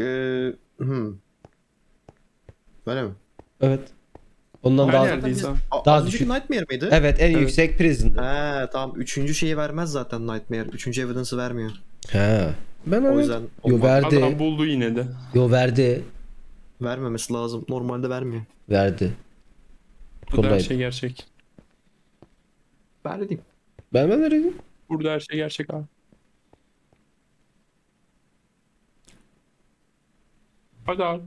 Ee, hmm. Öyle mi? Evet. Ondan Her daha yerdeyiz ha. Daha az düşük. Nightmare miydi? Evet en Evet. yüksek Prison'dı. He tamam. Üçüncü şeyi vermez zaten Nightmare. Üçüncü evidence'ı vermiyor. He. Ben O öyle. yüzden Yo verdi. Adam buldu yine de. Yo verdi. vermemesi lazım. Normalde vermiyor. Verdi. Burada her Kolaydı. şey gerçek. Verdi. Ben ben öyle Burada her şey gerçek abi. Hadi abi.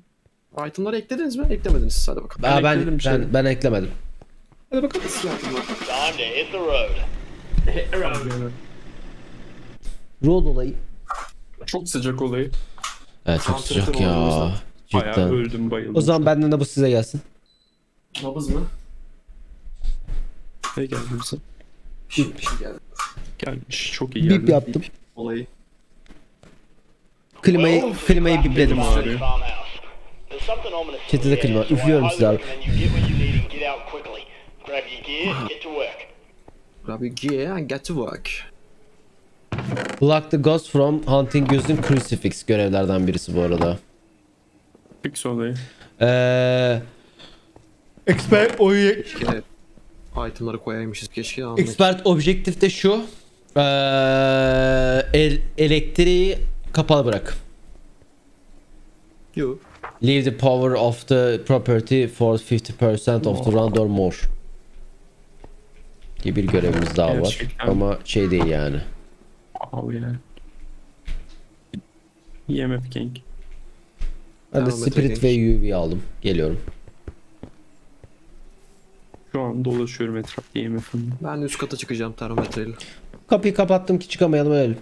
Itemları eklediniz mi? Eklemediniz. Hadi bakalım. Ben, ekledim bir şey. ben, ben eklemedim. Hadi bakalım. Silah itemler. Time to hit the road. Road olayı. Çok sıcak olayı. Evet çok sıcak ya. olmamız Bayağı Cidden. öldüm bayıldım. O zaman benden de bu size gelsin. Nabız mı? Ne geldi bize? Bir şey geldi. Gelmiş. Çok iyi geldi. Bip yaptım. Olayı. Klimayı, klimayı bipledim. Çatıda the klima. Üflüyorum size abi. quickly. Grab your gear, get to work. Grab your gear and get to work. Block the ghost from hunting using crucifix görevlerden birisi bu arada. Fix olayı. Eee Expert oyu Keşke itemları koyaymışız keşke. Expert objektif de şu. Eee el, elektriği kapalı bırak. Yo. Leave the power of the property for 50% of the round or more. diye bir görevimiz daha var. Gerçekten. Ama şey değil yani. Abi ya. EMF King. Ben de Spirit ve UV aldım. Geliyorum. Şu an dolaşıyorum etrafta EMF'ın. Ben üst kata çıkacağım termometreyle. Kapıyı kapattım ki çıkamayalım öyle.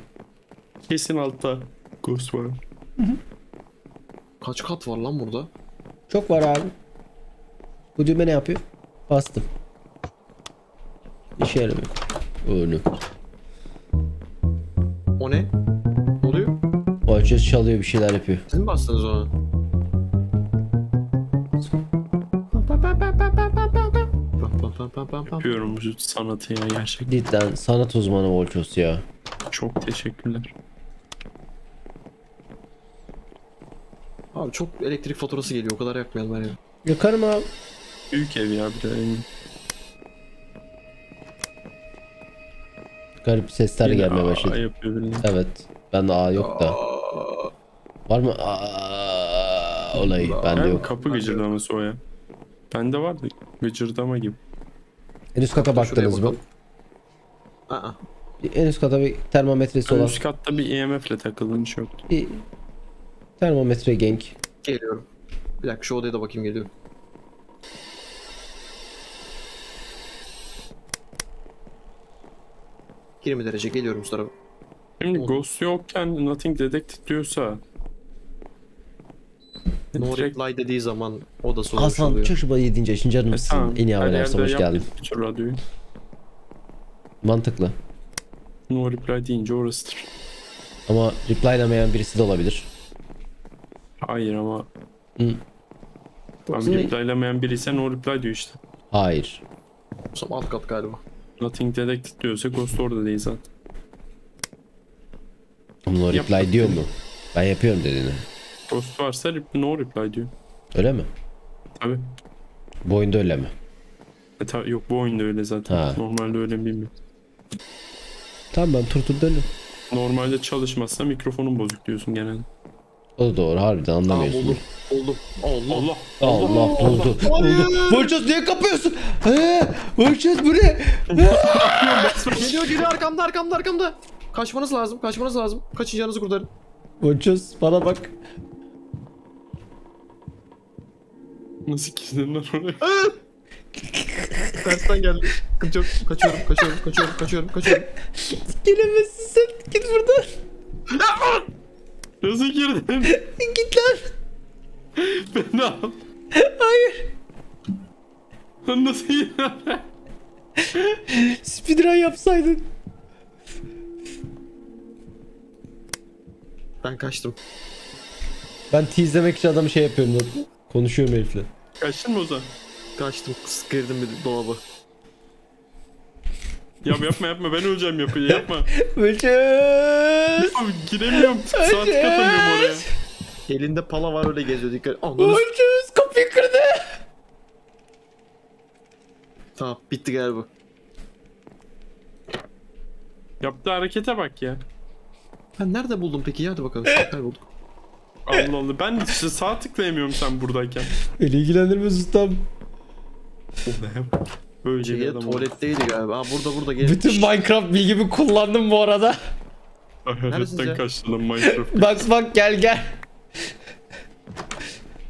Kesin altta Ghost var. Kaç kat var lan burada? Çok var abi. Bu düğme ne yapıyor? Bastım. İşe yaramıyor. Önü. O ne? Ne oluyor? Ölçüz çalıyor bir şeyler yapıyor. Siz mi bastınız ona? Pam pam pam. Yapıyorum bu sanatı ya gerçekten. Cidden sanat uzmanı Volchos ya. Çok teşekkürler. Abi çok elektrik faturası geliyor o kadar yakmayalım yeri. Yakarım abi. Büyük ev ya bir de. Garip sesler yine gelmeye aa başladı. yapıyor. Evet. Ben de A yok da. Var mı? Aa, olayı bende yok. kapı gıcırdaması o ya. Bende vardı gıcırdama gibi. En üst kata Şuraya baktınız mı? bakalım. Aa, En üst kata bir termometresi olan üst katta bir EMF'le takıldığım şey yoktu. bir termometre genk. geliyorum. Bir dakika şu odaya da bakayım geliyorum. ...20 derece geliyorum şu tarafa. Şimdi. Ghost yokken Nothing Detected diyorsa No reply dediği zaman odası olmuş Hasan oluyor. Çaşıba 7. yaşın canım E, mısın? tamam. En iyi haberlerse hoş geldin. radyoyu. Mantıklı. No reply deyince orasıdır. Ama reply'lamayan birisi de olabilir. Hayır ama Hı. tam Ne? reply'lamayan biri ise no reply diyor işte. Hayır. O zaman alt kat galiba. Nothing Detected diyorsa Ghost orada değil zaten. Ama no Yap. reply diyor mu? Ben yapıyorum dediğini. Ghost varsa no reply diyor. Öyle mi? Tabi. Bu oyunda öyle mi? E, ta- yok bu oyunda öyle zaten. Ha. Normalde öyle mi bilmiyorum. Tamam ben tur tur döndüm. Normalde çalışmazsa mikrofonun bozuk diyorsun genelde. O da doğru harbiden anlamıyorsun. buldum. Buldum. Allah. Allah. Allah buldu. Buldu. Volchos niye kapıyorsun? He, Volchos bu ne? Geliyor geliyor arkamda arkamda arkamda. Kaçmanız lazım kaçmanız lazım. Kaçacağınızı kurtarın. Volchos bana bak. Nasıl lan oraya? Tersten geldi. Yok. Kaçıyorum kaçıyorum kaçıyorum kaçıyorum kaçıyorum. Gelemezsin sen. Git buradan. Nasıl girdin? Git lan. Beni al. Hayır. Lan nasıl girdin? Speedrun yapsaydın. Ben kaçtım. Ben tease'lemek için adamı şey yapıyorum. Konuşuyorum herifle. Kaçtın mı o zaman? Kaçtım. Girdim bir dolaba. Ya yapma yapma ben öleceğim yapıyor yapma. Volchos. Abi giremiyorum. Saat katamıyorum oraya. Elinde pala var öyle geziyor dikkat. Volchos kapıyı kırdı. Tamam bitti galiba. Yaptığı harekete bak ya. Ben nerede buldum peki? Hadi bakalım. Kaybolduk. Allah Allah ben sağ tıklayamıyorum sen buradayken. Beni ilgilendirmez ustam. Böyle bir Şeye adam tuvaletteydi galiba. Aa burada burada gelin. Bütün Minecraft bilgimi kullandım bu arada. Ya? kaçtı lan Minecraft. Bak bak gel gel.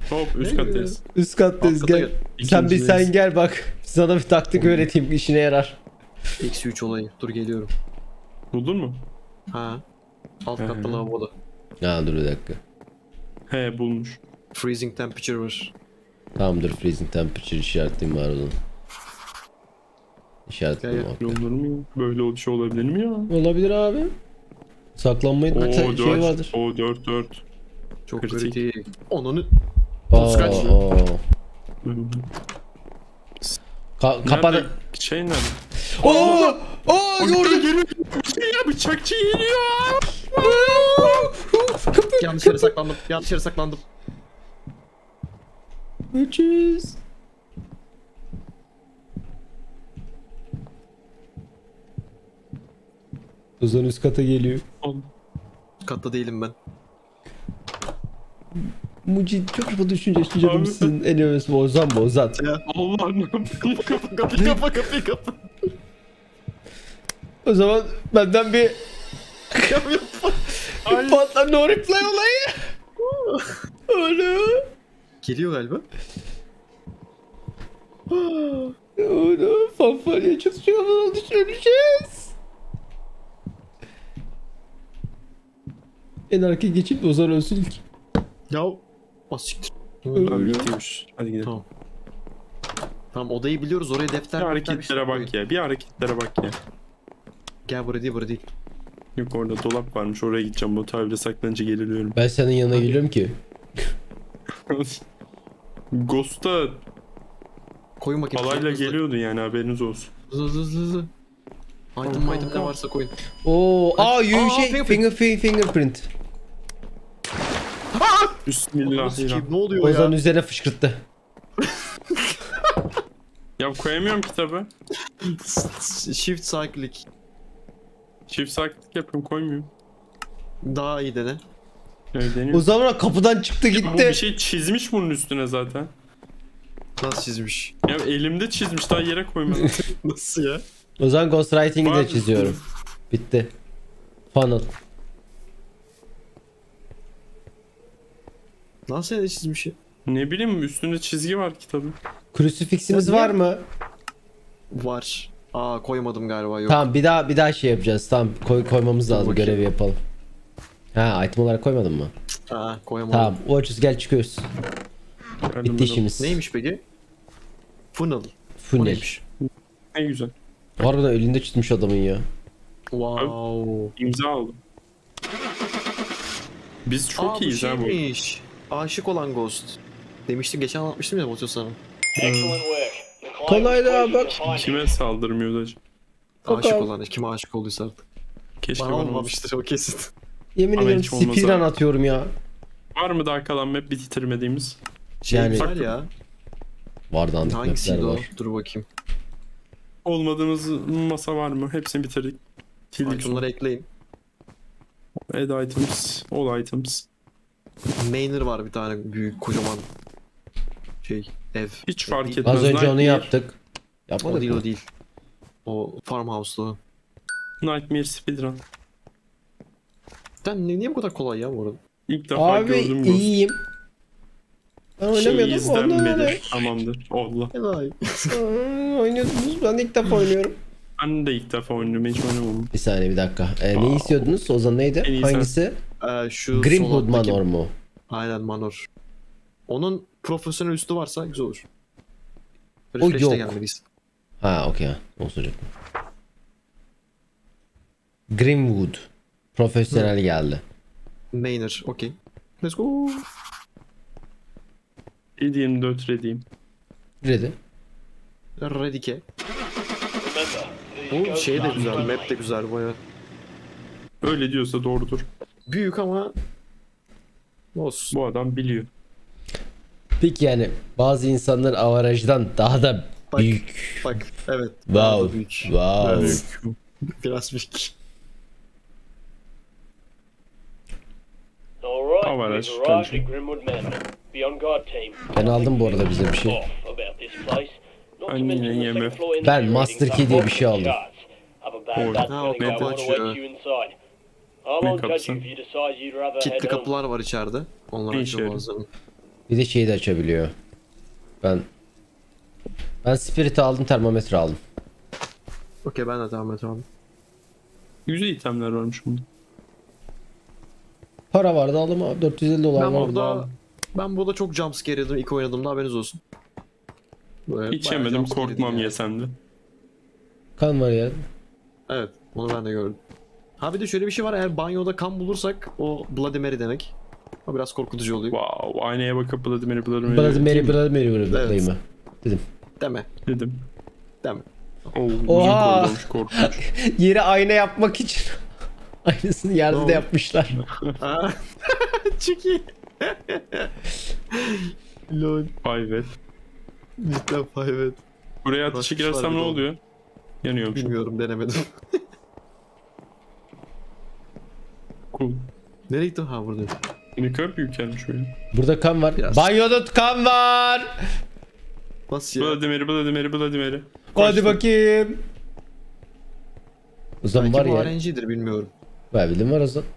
Hop üst kattayız. Üst kattayız gel. gel. Sen bir sen gel bak. Sana bir taktik öğreteyim işine yarar. Eksi 3 olayı. Dur geliyorum. Buldun mu? Ha. Alt katta lavaboda. Ha dur bir dakika. He bulmuş. Freezing temperature var. Tamam dur freezing temperature işaretleyeyim var onun. İşaretledim. Olur mu ya? Böyle bir şey olabilir mi ya? Olabilir abi. Saklanmayı Oo da şey 4. vardır. O 4 4. Çok Kritik. kritik. Onunu Aa, kaç? aa. Ka kapat. Nerede? Şey nerede? Oo! Oo gördüm. Geliyor. Şey ya bıçakçı geliyor. yanlış yere saklandım. Yanlış yere saklandım. Ucuz. Ozan üst kata geliyor. Katta değilim ben. Mucit çok kafa düşünce canım Abi. mısın? En önemlisi Ozan bu Ozan. Allah ne yapayım? Kapı kapı kapı kapı kapı. O zaman benden bir patla no reply olayı. Onu. Geliyor galiba. Onu fanfarya çalışıyor oldu düşüreceğiz. En arkaya geçip de Ozan ölsün ilk. Ya. Az siktir. Abi gidiyormuş. Hadi gidelim. Tamam. Tamam odayı biliyoruz oraya defter. Bir defter hareketlere şey bak ya. Bir hareketlere bak ya. Gel buraya değil buraya değil. Yok orada dolap varmış. Oraya gideceğim. Bu tabire saklanınca geriliyorum. Ben senin yanına geliyorum ki. Ghost'a Koyun bakayım. palayla hızlı. geliyordu yani haberiniz olsun. Hızlı hızlı hızlı, hızlı. Item item ne varsa koyun. Oo, aa Aa, yürü şey fingerprint. finger, finger, fingerprint. Bismillah. Sikeyim, ne oluyor Ozan ya? üzerine fışkırttı. Ya koyamıyorum kitabı. Shift sağ klik. Çift saklık yapıyorum koymuyorum. Daha iyi dene. Öyle deniyor. O zaman kapıdan çıktı Bu bir gitti. şey çizmiş bunun üstüne zaten. Nasıl çizmiş? Ya elimde çizmiş daha yere koymadım. Nasıl ya? O zaman ghostwriting'i de çiziyorum. Bitti. Funnel. Nasıl ya çizmiş ya? ne bileyim üstünde çizgi var kitabın. Crucifix'imiz Ya var mı? Var. Aa koymadım galiba yok. Tamam bir daha bir daha şey yapacağız. Tamam koy, koymamız lazım. bakayım. Görevi yapalım. Ha item olarak koymadın mı? Aa koyamadım. Tamam. Uğurçuz gel çıkıyoruz. Geldim Bitti işimiz. Neymiş peki? Funnel. Funnel. neymiş? Ne güzel. Harbiden elinde çizmiş adamın ya. Wow. İmza aldım. Biz çok Aa bu iyiyiz ha bu. şeymiş. Aşık olan Ghost. Demiştim geçen anlatmıştım ya Batu sana. Excellent work. The client Kolay was da pleased bak. Kime saldırmıyordu acaba? Aşık Bakalım. olan kime aşık olduysa artık. Keşke Bana olmamıştır o kesin. Yemin Ama hiç olmaz abi. atıyorum ya. Var mı daha kalan map bitirmediğimiz? Şey Yani- güzel ya. Vardı anlık mapler Hangisiydi o? var. Dur bakayım. Olmadığımız masa var mı? Hepsini bitirdik. Tildik. Itemları ekleyin. Add items. All items. Manor var bir tane büyük kocaman şey ev. Hiç fark değil. etmez. Az önce onu yaptık. O Yapmadık değil mı? o değil. O farmhouse'lu. o. Nightmare speedrun. Sen niye bu kadar kolay ya bu arada? İlk defa Abi gördüm Ghost. iyiyim. Ben oynamıyordum. Şey Ondan öyle. Tamamdır. Allah. Helal. Oynuyordunuz. Ben de ilk defa oynuyorum. Ben de ilk defa oynuyorum. Hiç oynamadım. Bir saniye bir dakika. Ee, ne istiyordunuz? Ozan neydi? Hangisi? Ee, şu sol alttaki- Manor mu? Aynen Manor. Onun profesyonel üstü varsa güzel olur. O Refresh de yok. gelmeliyiz. Ha okey. Onu soracaktım. Grimwood. Profesyonel geldi. Manor, okey. Let's go. 7-24 ready'im. Ready. Redike. Bu şey de güzel, map de güzel baya. Öyle diyorsa doğrudur. Büyük ama olsun. Bu adam biliyor. Peki yani bazı insanlar avarajdan daha da Bak, büyük. Bak, evet. daha da Wow. Büyük. Wow. Biraz büyük. Avaraj, guard team. Ben aldım bu arada bize bir şey. Not to Ben Master Key diye bir şey aldım. charts. Have a bad Oy. bad Ha, feeling o about what kapı açıyor. Ne kapısı? Kilitli kapılar var içeride. Onlar Ne yarıyor? bazılarını. Bir de şeyi de açabiliyor. Ben ben spirit aldım, termometre aldım. Okey ben de et abi. Güzel itemler varmış bunda. Para vardı aldım abi. 450 dolar Ben var. burada ben burada çok jumpscare yedim ilk oynadığımda haberiniz olsun. Böyle Hiç yemedim korkmam yani. yesem de. Kan var ya. Evet onu ben de gördüm. Ha bir de şöyle bir şey var eğer banyoda kan bulursak o Bloody Mary demek. O biraz korkutucu oluyor. Wow aynaya bakıp Bloody Mary Bloody Mary, diyeyim mi? Dedim. Deme. dedim. Deme. Uzun Oha! Yeri ayna yapmak için. Aynısını yerde de yapmışlar. Çok iyi. Lol. Vay Cidden evet. Buraya ateşe girersem ne oluyor? Yanıyormuş. Bilmiyorum denemedim. Cool. Nereye gittim? Ha burada. Ne kadar büyük böyle. Burada kan var. Biraz. Banyoda kan var. Nasıl ya? Mary Bloody Mary. Hadi bakayım. O zaman Belki bu var ya. RNG'dir bilmiyorum. Ben bildim var o zaman.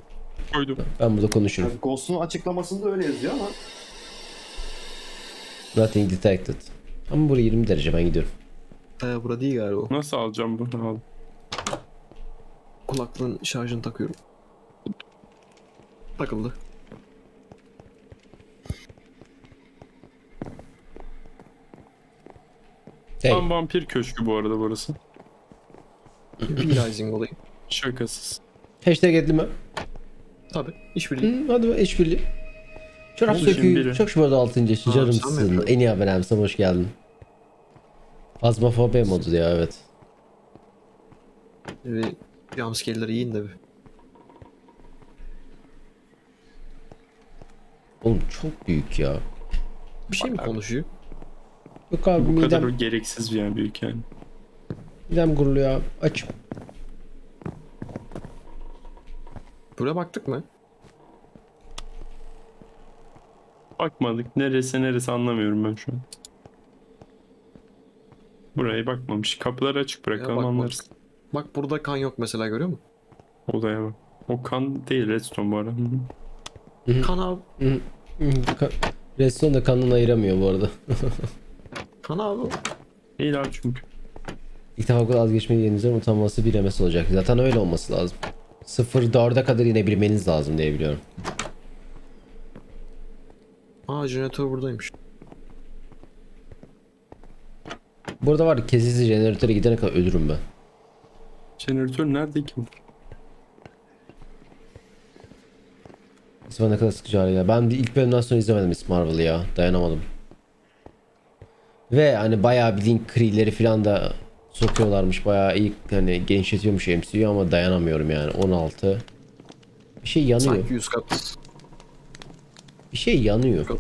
Koydum. Ben burada konuşurum. Yani Ghost'un açıklamasında öyle yazıyor ama. Nothing detected. Ama burası 20 derece ben gidiyorum. Ee, burada değil galiba. Nasıl alacağım bunu? Al. Kulaklığın şarjını takıyorum. Takıldı. Hey. Tam vampir köşkü bu arada burası. Realizing olayı. Şakasız. Hashtag edildi mi? Tabi. İşbirliği. Hı, hadi be işbirliği. Çorap söküğü. Çok 6. yaşın Ha, sen mi canımsın. yapıyorsun? En iyi abonem sana hoş geldin. Fazmafobi modu ya evet. Ve jumpscare'ları yiyin de bir. Oğlum çok büyük ya. Bir şey mi konuşuyor? Yok abi Bu kadar midem, o gereksiz bir yani büyük yani. midem guruluyor abi. Aç. Buraya baktık mı? Bakmadık. Neresi neresi anlamıyorum ben şu an. Buraya bakmamış. Kapıları açık bırakalım bakmadık. anlarız. Bak burada kan yok mesela görüyor musun? Odaya bak. O kan değil redstone bu arada. Kan abi. Redstone da kanını ayıramıyor bu arada. Kan abi. Değil abi çünkü. İlk defa bu kadar az geçmeyi yeninizden utanması bir MS olacak. Zaten öyle olması lazım. 0-4'e kadar inebilmeniz lazım diye biliyorum. Aa jeneratör buradaymış. Burada var kesintisiz jeneratöre gidene kadar ölürüm ben. Jeneratör nerede ki bu? İsmail ne kadar sıkıcı hale ya. Ben bir ilk bölümden sonra izlemedim Miss Marvel'ı ya. Dayanamadım. Ve hani bayağı bildiğin Kree'leri falan da sokuyorlarmış. Bayağı iyi hani genişletiyormuş MCU ama dayanamıyorum yani. 16. Bir şey yanıyor. Sanki 100 kat. Bir şey yanıyor. 100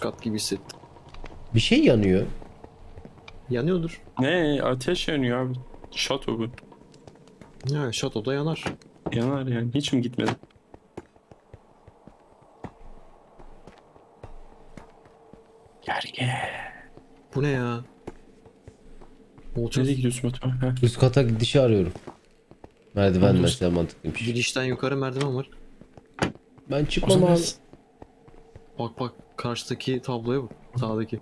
kat gibi hissettim. Bir şey yanıyor. Yanıyordur. Ne ateş yanıyor abi. Şato bu. Ya şatoda yanar. Yanar yani. Hiç mi gitmedi? Gerge. Bu ne ya? Olacağız. Nereye gidiyorsun Batu? Ha. Üst kata gidişi arıyorum. Merdiven mesela mantıklıymış. Girişten yukarı merdiven var. Ben çıkmam abi. Bak bak karşıdaki tabloya bak. Sağdaki.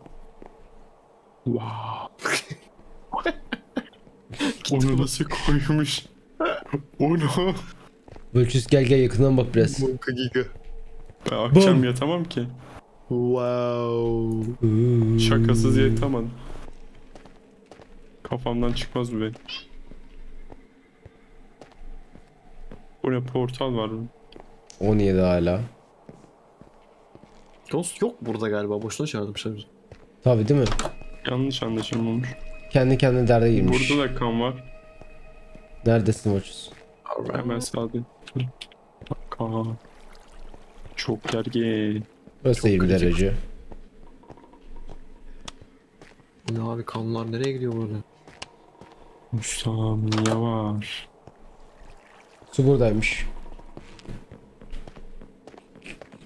Wow. Onu nasıl koymuş? Onu. Ölçüs gel gel yakından bak biraz. Giga. Ben akşam Bum. yatamam ki. Wow. Şakasız yatamadım. Kafamdan çıkmaz bu benim. Buraya portal var mı? 17 hala. Ghost yok burada galiba. Boşuna çağırmışlar bizi. Tabi değil mi? Yanlış anlaşılma olmuş. Kendi kendine derde girmiş. Burada da kan var. Neredesin Ölçüs? Hemen sağda. Kan. Çok gergin. Burası 20 kritik. derece. Ne abi kanlar nereye gidiyor burada? Müsam yavaş. Su buradaymış.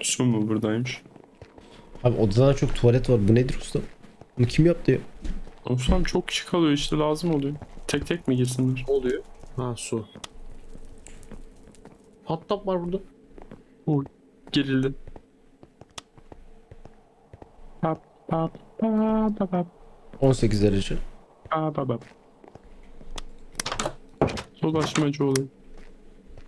Su mu buradaymış? Abi odadan çok tuvalet var. Bu nedir usta? Bunu kim yaptı ya? Müsam çok kişi kalıyor işte lazım oluyor. Tek tek mi girsinler? Ne oluyor? Ha su. Hot tub var burada. Girildi. Pap 18 derece. pa pa pa. Dolaşmacı oluyor.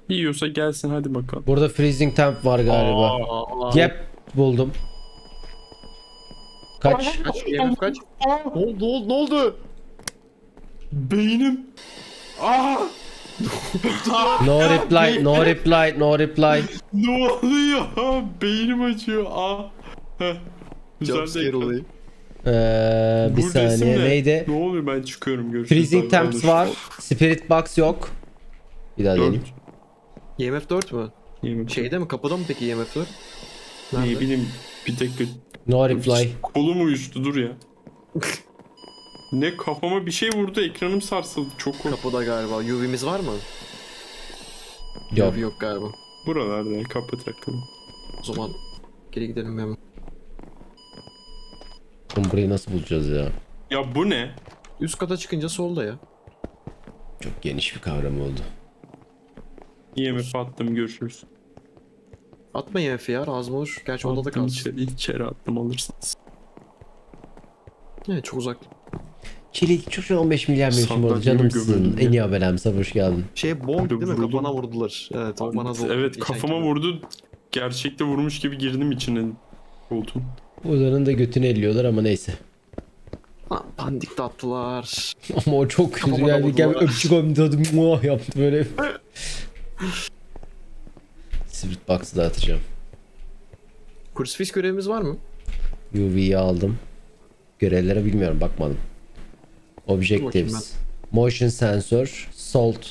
Yiyorsa gelsin hadi bakalım. Burada freezing temp var galiba. Aa, Yep buldum. Kaç? Kaç? IMF kaç? Ne oldu? Ne oldu? Ne oldu? Beynim. Aa! No reply, no reply, no reply. Ne oluyor? Beynim acıyor. Aa. Jumpscare olayı. Ee, bir Bu resim saniye ne? neydi? Ne oluyor ben çıkıyorum görüşürüz. Freezing temps var. Spirit box yok. Bir daha Dört. deneyeyim. IMF 4 mü? Yemin- Şeyde mi? Kapıda mı peki IMF 4? Ne Nerede? bileyim bir tek No reply. kolum uyuştu dur ya. ne kafama bir şey vurdu ekranım sarsıldı çok korktum. Kapıda galiba. UV'miz var mı? Yok. UV yok galiba. Buralarda kapı takılı. O zaman geri gidelim hemen. Oğlum burayı nasıl bulacağız ya? Ya bu ne? Üst kata çıkınca solda ya. Çok geniş bir kavram oldu. IMF attım görüşürüz. Atma IMF'i ya. Razım olur. Gerçi onda da kalsın. içeri, içeri attım alırsınız. Evet çok uzak. Çelik çok 15 milyar mevsim oldu canımsın. En iyi haberem sabır hoş geldin. Şey bomb değil mi? vuruldum. Kafana vurdular. Evet evet kafama vurdu. Gerçekte vurmuş gibi girdim içine koltuğun. Odanın da götünü elliyorlar ama neyse. Lan pandik de attılar. Ama o çok kötü Kafama da yani. Gel vurdular. öpücük omdadım muah yaptı böyle. Spirit box'ı da atacağım. Crucifix görevimiz var mı? UV'yi aldım. Görevlere bilmiyorum bakmadım. Objectives. Motion sensor. Salt.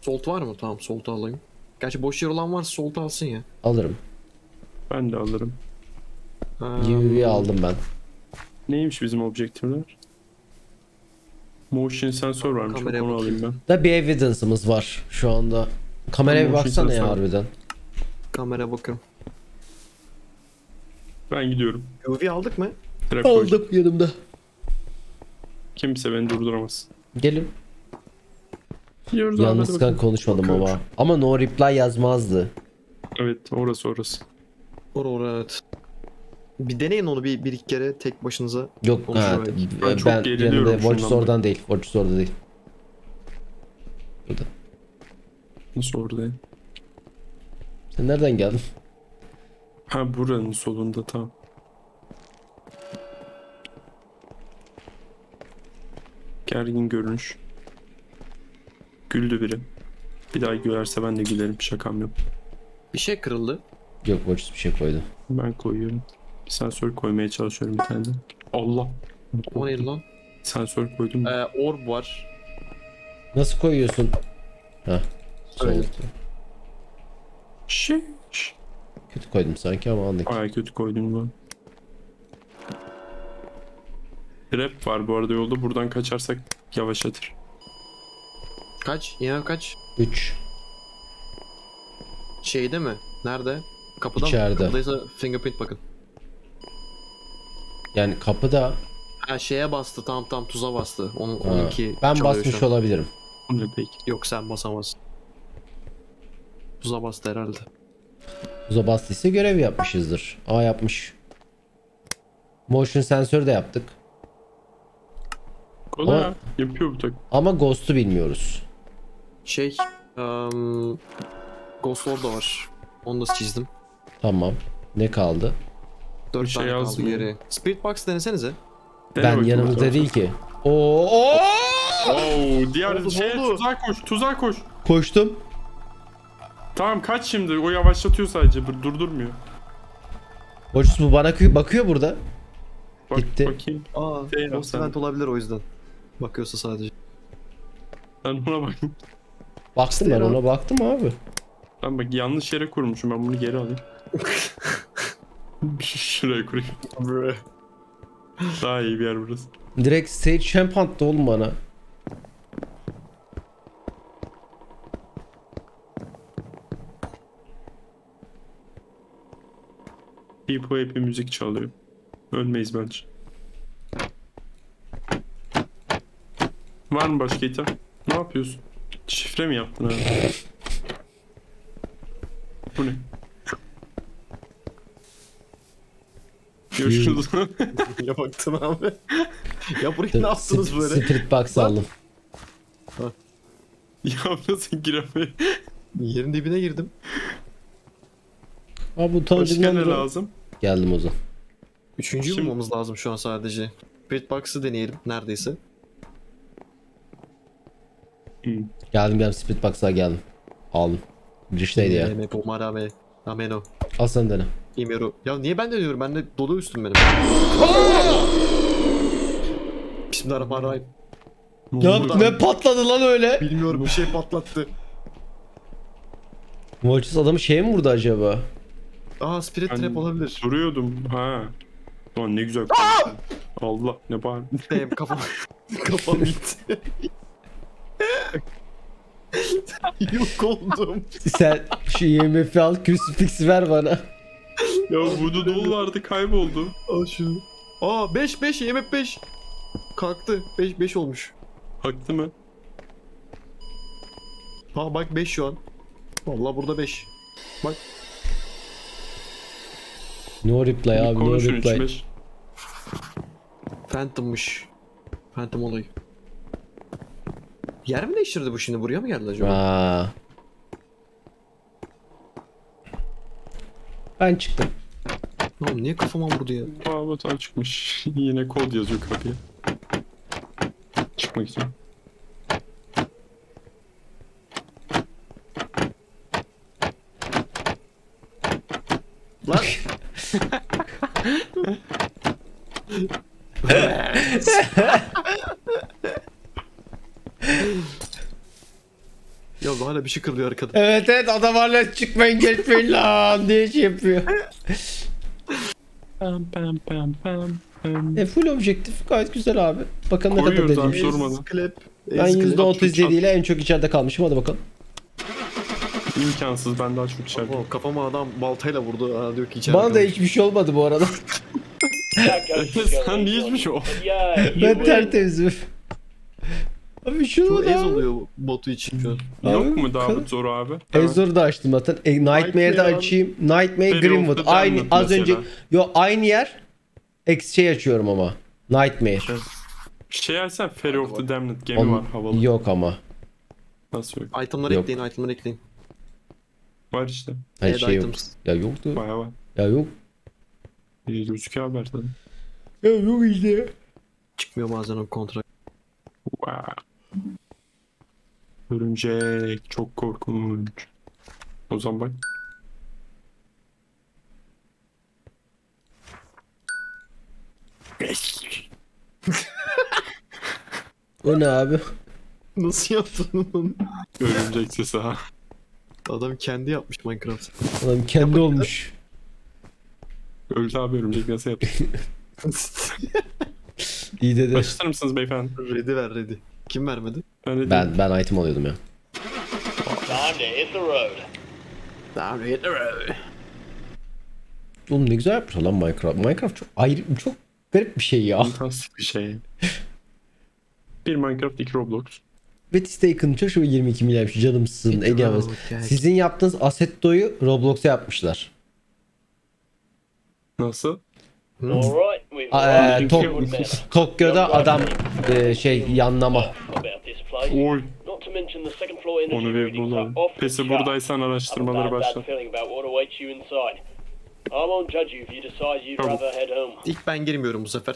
Salt var mı? Tamam salt'u alayım. Gerçi boş yer olan varsa salt'u alsın ya. Alırım. Ben de alırım. UV aldım ben. Neymiş bizim objektifler? Motion sensör varmış. Kameraya Onu alayım ben. Da bir evidence'ımız var şu anda. Kameraya bir baksana ya sensör. harbiden. Kamera bakıyorum. Ben gidiyorum. UV aldık mı? Trap koyacağım. Aldım yanımda. Kimse beni durduramaz. Gelin. Gidiyoruz Yalnızken bakalım. konuşmadım Bakıyorum. ama. Ama no reply yazmazdı. Evet orası orası. Or or evet. Bir deneyin onu bir, bir iki kere tek başınıza. Yok ha, ben, Ben çok geriliyorum Watch oradan değil. Watch orada değil. Burada. Nasıl oradayım? Sen nereden geldin? Ha buranın solunda tamam. Gergin görünüş. Güldü biri. Bir daha gülerse ben de gülerim. Şakam yok. Bir şey kırıldı. Yok Watch bir şey koydu. Ben koyuyorum. Sensör koymaya çalışıyorum bir tane. de. Allah. O neydi lan? Sensör koydum. Ee, orb var. Nasıl koyuyorsun? Soğuttu. Şey. şş. Kötü koydum sanki ama anlık. Baya kötü koydum ben. Trap var bu arada yolda. Buradan kaçarsak yavaşlatır. Kaç? IMF kaç? 3. Şeyde mi? Nerede? Kapıda İçeride. mı? Kapıdaysa fingerprint bakın. Yani kapıda Ha şeye bastı tam tam tuza bastı. Onun, ha, onunki ben çalıyor basmış şu an. olabilirim. Ne peki? Yok sen basamazsın. Tuza bastı herhalde. Uza bastıysa görev yapmışızdır. A yapmış. Motion sensörü de yaptık. Kolay Ama- ya. Yapıyor bu tak. Ama Ghost'u bilmiyoruz. Şey, um, Ghost Lord da var. Onu da çizdim. Tamam. Ne kaldı? 4 Bir şey tane kaldı yazmıyor. geri. Spirit Box denesenize. Dene ben bakayım yanımızda bakalım. değil ki. Oo, oo! Oo, diğer Oldu, şeye oldu. tuzağa koş, tuzağa koş. Koştum. Tamam kaç şimdi? O yavaşlatıyor sadece, durdurmuyor. Watch bu bana kı- bakıyor burada. Bak, Gitti. Bakayım. Aa, Şey yap Ghost sen. Event olabilir o yüzden. Bakıyorsa sadece. Ben ona bak. Baktım ben ona baktım abi. Ben bak yanlış yere kurmuşum. Ben bunu geri alayım. Şuraya kurayım. Daha iyi bir yer burası. Direkt stage champ attı oğlum bana. Hip hop müzik çalıyor. Ölmeyiz bence. Var mı başka item? Ne yapıyorsun? Şifre mi yaptın abi? Bu ne? Görüşürüz. ya baktım abi. ya buraya ne yaptınız böyle? Spirit box aldım. ya nasıl giremeyim? Yerin dibine girdim. Abi bu tanıcından lazım? Geldim o zaman. Üçüncüyü Şimdi- bulmamız lazım şu an sadece. Spirit Box'ı deneyelim neredeyse. Hı. Geldim geldim Split Box'a geldim. Aldım. Girişteydi ya. Meme pomarame. Ameno. Al sen dene. İmeru. Ya niye ben de diyorum? Ben de dolu üstüm benim. Bismillahirrahmanirrahim. Ne Ya ne patladı lan öyle? Bilmiyorum bir şey patlattı. Molchis adamı şeye mi vurdu acaba? Aa Spirit Ben Trap olabilir. Duruyordum. Ha. Ulan ne güzel konuştun. Allah ne bağır. Damn kafam. kafam gitti. Yok oldum. Sen şu IMF'i al crucifix'i ver bana. Ya burada dolu vardı kayboldu. Al şunu. Aa 5 5 yemek 5. Kalktı. 5 5 olmuş. Haktı mı? Ha bak 5 şu an. Vallahi burada 5. Bak No reply abi no reply. 3-5. Phantom'mış. Phantom olayı. Yer mi değiştirdi bu şimdi? Buraya mı geldi acaba? Aa. Ben çıktım. Oğlum niye kafama vurdu ya? Avatar çıkmış. Yine kod yazıyor kapıya. Çıkmak için. Lan. ya hala bir şey kırılıyor arkada. Evet evet adam hala çıkmayın geçmeyin lan diye şey yapıyor. Pam pam pam pam pam. E full objektif gayet güzel abi. Bakalım ne kadar Koyuyoruz abi, sormadan. Klep. Ben %37 ile en çok içeride kalmışım hadi bakalım. İmkansız ben daha çok içeride. Oh, kafama adam baltayla vurdu. Aa, diyor ki içeride Bana da kalmış. hiçbir şey olmadı bu arada. Sen niye hiçbir şey o? Ben tertemizim. Abi şey Çok olmadı ez abi. oluyor botu için şu an. Yok Abi, mu Davut kal- Zor abi? Ezor'u da açtım zaten. E, Nightmare'de Nightmare açayım. Nightmare the Aynı az önce. Yo aynı yer. X şey açıyorum ama. Nightmare. Şey açsan Ferry of the Damned gemi On- var havalı. Yok ama. Nasıl yok? Itemları Yok. ekleyin, itemları ekleyin. Var işte. Hayır şey yok. items. Ya yoktu. Bayağı var. Ya yok. İyi gözüküyor haber tabii. Ya yok işte. Çıkmıyor bazen o kontrat. Wow. Örümcek çok korkunç. O zaman bak. O ne abi? Nasıl yaptın onu? Örümcek sesi ha. Adam kendi yapmış Minecraft. Adam kendi olmuş. Öldü abi örümcek nasıl yaptı? İyi dedi. Başlatır mısınız beyefendi? ready ver ready. Kim vermedi? Ben de Ben ben item alıyordum ya. Time to hit the road. Tamam ready Oğlum ne güzel yapmış lan Minecraft. Minecraft çok ayrı çok garip bir şey ya. Fantastik bir şey. Bir Minecraft, iki Roblox. Betty Staken çok şu 22 milyar şu canımsın. En yalnız. Sizin yaptığınız Assetto'yu Roblox'a yapmışlar. Nasıl? E, at Tok-. Tokyo'da adam e, şey yanlama. Oy. Onu bir bulalım. Pesi buradaysan araştırmaları başla. Tamam. İlk ben girmiyorum bu sefer.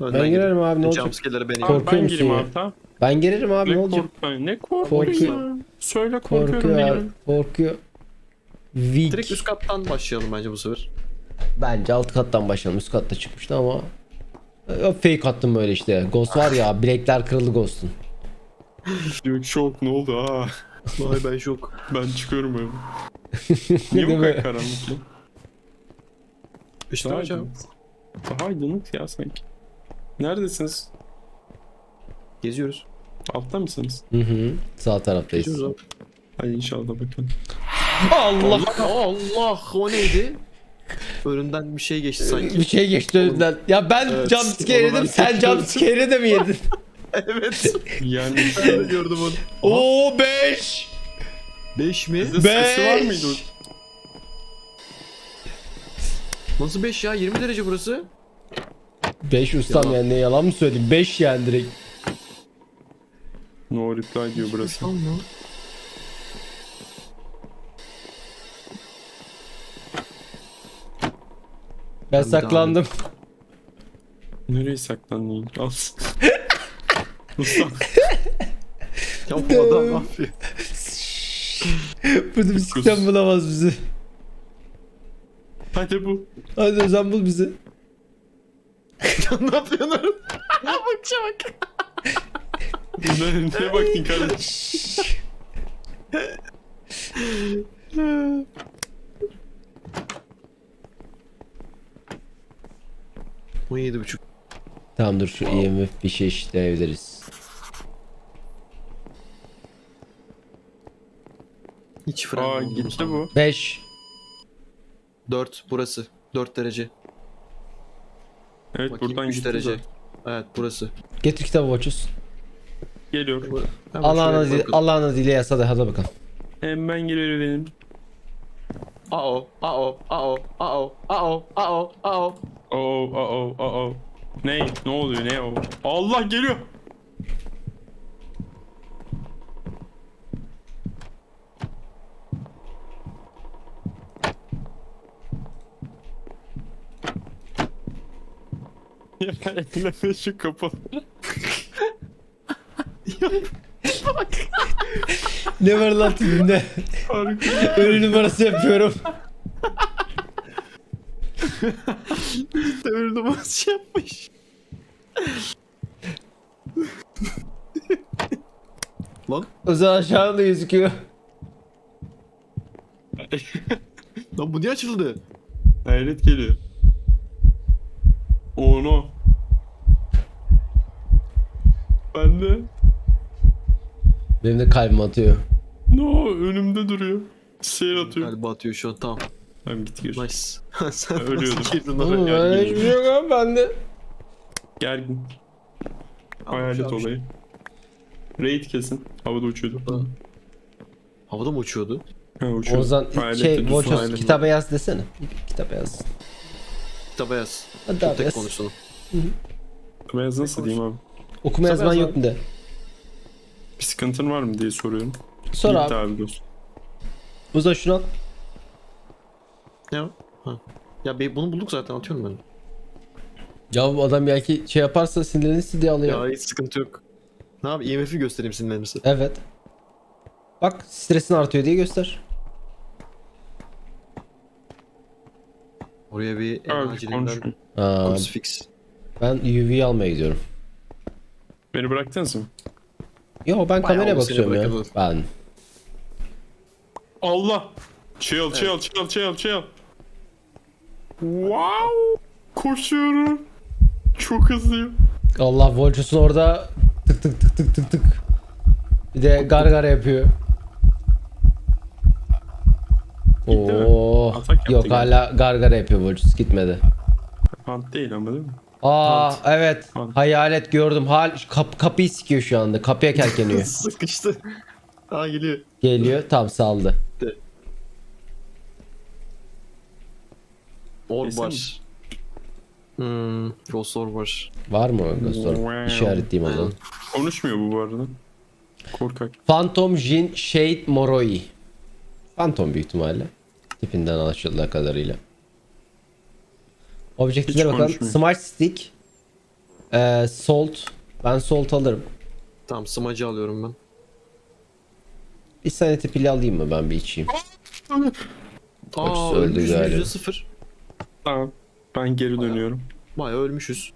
Ben girerim abi ne olacak? Ben Abi yiyorum. Korkuyor ben musun gireyim ya? abi tamam. Ben girerim abi ne Ne olacak? Ne Korkuyor. korkuyorsun? Söyle korkuyorum Korkuyor, diye. korkuyor. Direkt Weak. üst kattan başlayalım bence bu sefer. Bence alt kattan başlayalım. Üst katta çıkmıştı ama e, fake attım böyle işte. Ghost var ya bilekler kırıldı Ghost'un. Yok şok ne oldu ha? Vay ben şok. Ben çıkıyorum öyle. Niye bu kadar karanlık bu? İşte Daha hocam. aydınlık. Daha aydınlık ya sanki. Neredesiniz? Geziyoruz. Altta mısınız? Hı hı. Sağ taraftayız. Geziyoruz abi. Hadi inşallah bakalım. Allah. Allah o neydi? Önünden bir şey geçti sanki. Bir şey geçti önünden. Ya ben Evet, jumpscare yedim sen jumpscare'i de mi yedin? evet. Yani Ben de gördüm onu. Oo 5. 5 mi? bizde sesi var Beş. mıydı? Nasıl 5 ya? 20 derece burası. 5 ustam Yalan. yani ne yalan mı söyleyeyim? 5 yani direkt. No reply diyor burası. Tamam Ben saklandım. Nereye saklandın? Al. Mustafa. Ya bu adam ne yapıyor? Burada bisikletten bulamaz bizi. Hadi bu. Hadi Ozan bul bizi. Ne yapıyorsun oğlum? Bakışa bak. Ne, neye baktın kardeşim? On yedi buçuk. Tamam dur şu IMF bir şey işleyebiliriz. Hiç fren Aa gitti Mustafa. bu. 5. 4 burası. 4 derece. Evet Bakayım buradan 3 gitti derece. derece. Evet burası. Getir kitabı Watchus. Geliyor. Allah'ın adıyla yasa da hadi bakalım. Hemen geliyor benim. Aa aa aa aa aa aa aa Oo, oo, oo. Ne? Ne oluyor? Ne o? Allah geliyor. ya elleme şu kapalı. Ne var lan tipimde? Ölü numarası yapıyorum. Demir numarası yapmış. Lan Ozan aşağıda gözüküyor. lan bu niye açıldı? Hayret geliyor. Oh no. Ben de. Benim de kalbim atıyor. No önümde duruyor. Seyir atıyor. Galiba atıyor şu an tamam. Tamam git gir. Nice. Sen Ölüyordum. nasıl girdin Oğlum oraya? ben hiçbir şey yok abi bende. Gergin. Hayalet olayı. Raid kesin. Havada uçuyordu. Havada mı uçuyordu? Ha uçuyordu. Ozan Hayalet şey de Watchus hayalet kitaba yaz desene. Kitaba yaz. Kitaba yaz. Hadi abi Tek yaz. konuşalım. Beyaz nasıl diyeyim abi? Okuma yazman yaz yok mu de. Bir sıkıntın var mı diye soruyorum. Sor Gitti abi. abi dostum. Ozan şunu al. Ne o? Ha. Ya be, bunu bulduk zaten atıyorum ben. Ya bu adam belki şey yaparsa sinirlenirse diye alıyor. Ya hiç sıkıntı yok. Ne abi IMF'i göstereyim sinirlenirse. Evet. Bak stresin artıyor diye göster. Oraya bir en Abi acilinden konuşmayın. Aa, crucifix. ben UV'yi almaya gidiyorum. Beni bıraktınız mı? Yo ben kameraya bakıyorum ya. Ben. Allah! Chill chill chill chill chill. Wow! Koşuyorum. Çok hızlıyım. Allah Volchus'un orada tık tık tık tık tık tık. Bir de gargara yapıyor. Gitti? Oo. Yok gene. hala gargara yapıyor Volchus gitmedi. Hunt değil ama değil mi? Aa evet. Pant. Hayalet gördüm. Hal kap, kapıyı sikiyor şu anda. Kapıya kelkeniyor. Sıkıştı. Aa geliyor. Geliyor tam saldı. Or Kesin var. Hmm, Ghost Or var. Mı o Ghost Wow. İşaretleyeyim o zaman. Konuşmuyor bu bu arada. Korkak. Phantom Jin Shade Moroi. Phantom büyük ihtimalle. Tipinden anlaşıldığı kadarıyla. Objektiflere bakalım. Smart Stick. Ee, Salt. Ben Salt alırım. Tamam smacı alıyorum ben. Bir sanity pili alayım mı ben bir içeyim. Aa öldü galiba. yüzde sıfır. Tamam. Ben geri dönüyorum. Bayağı ölmüşüz.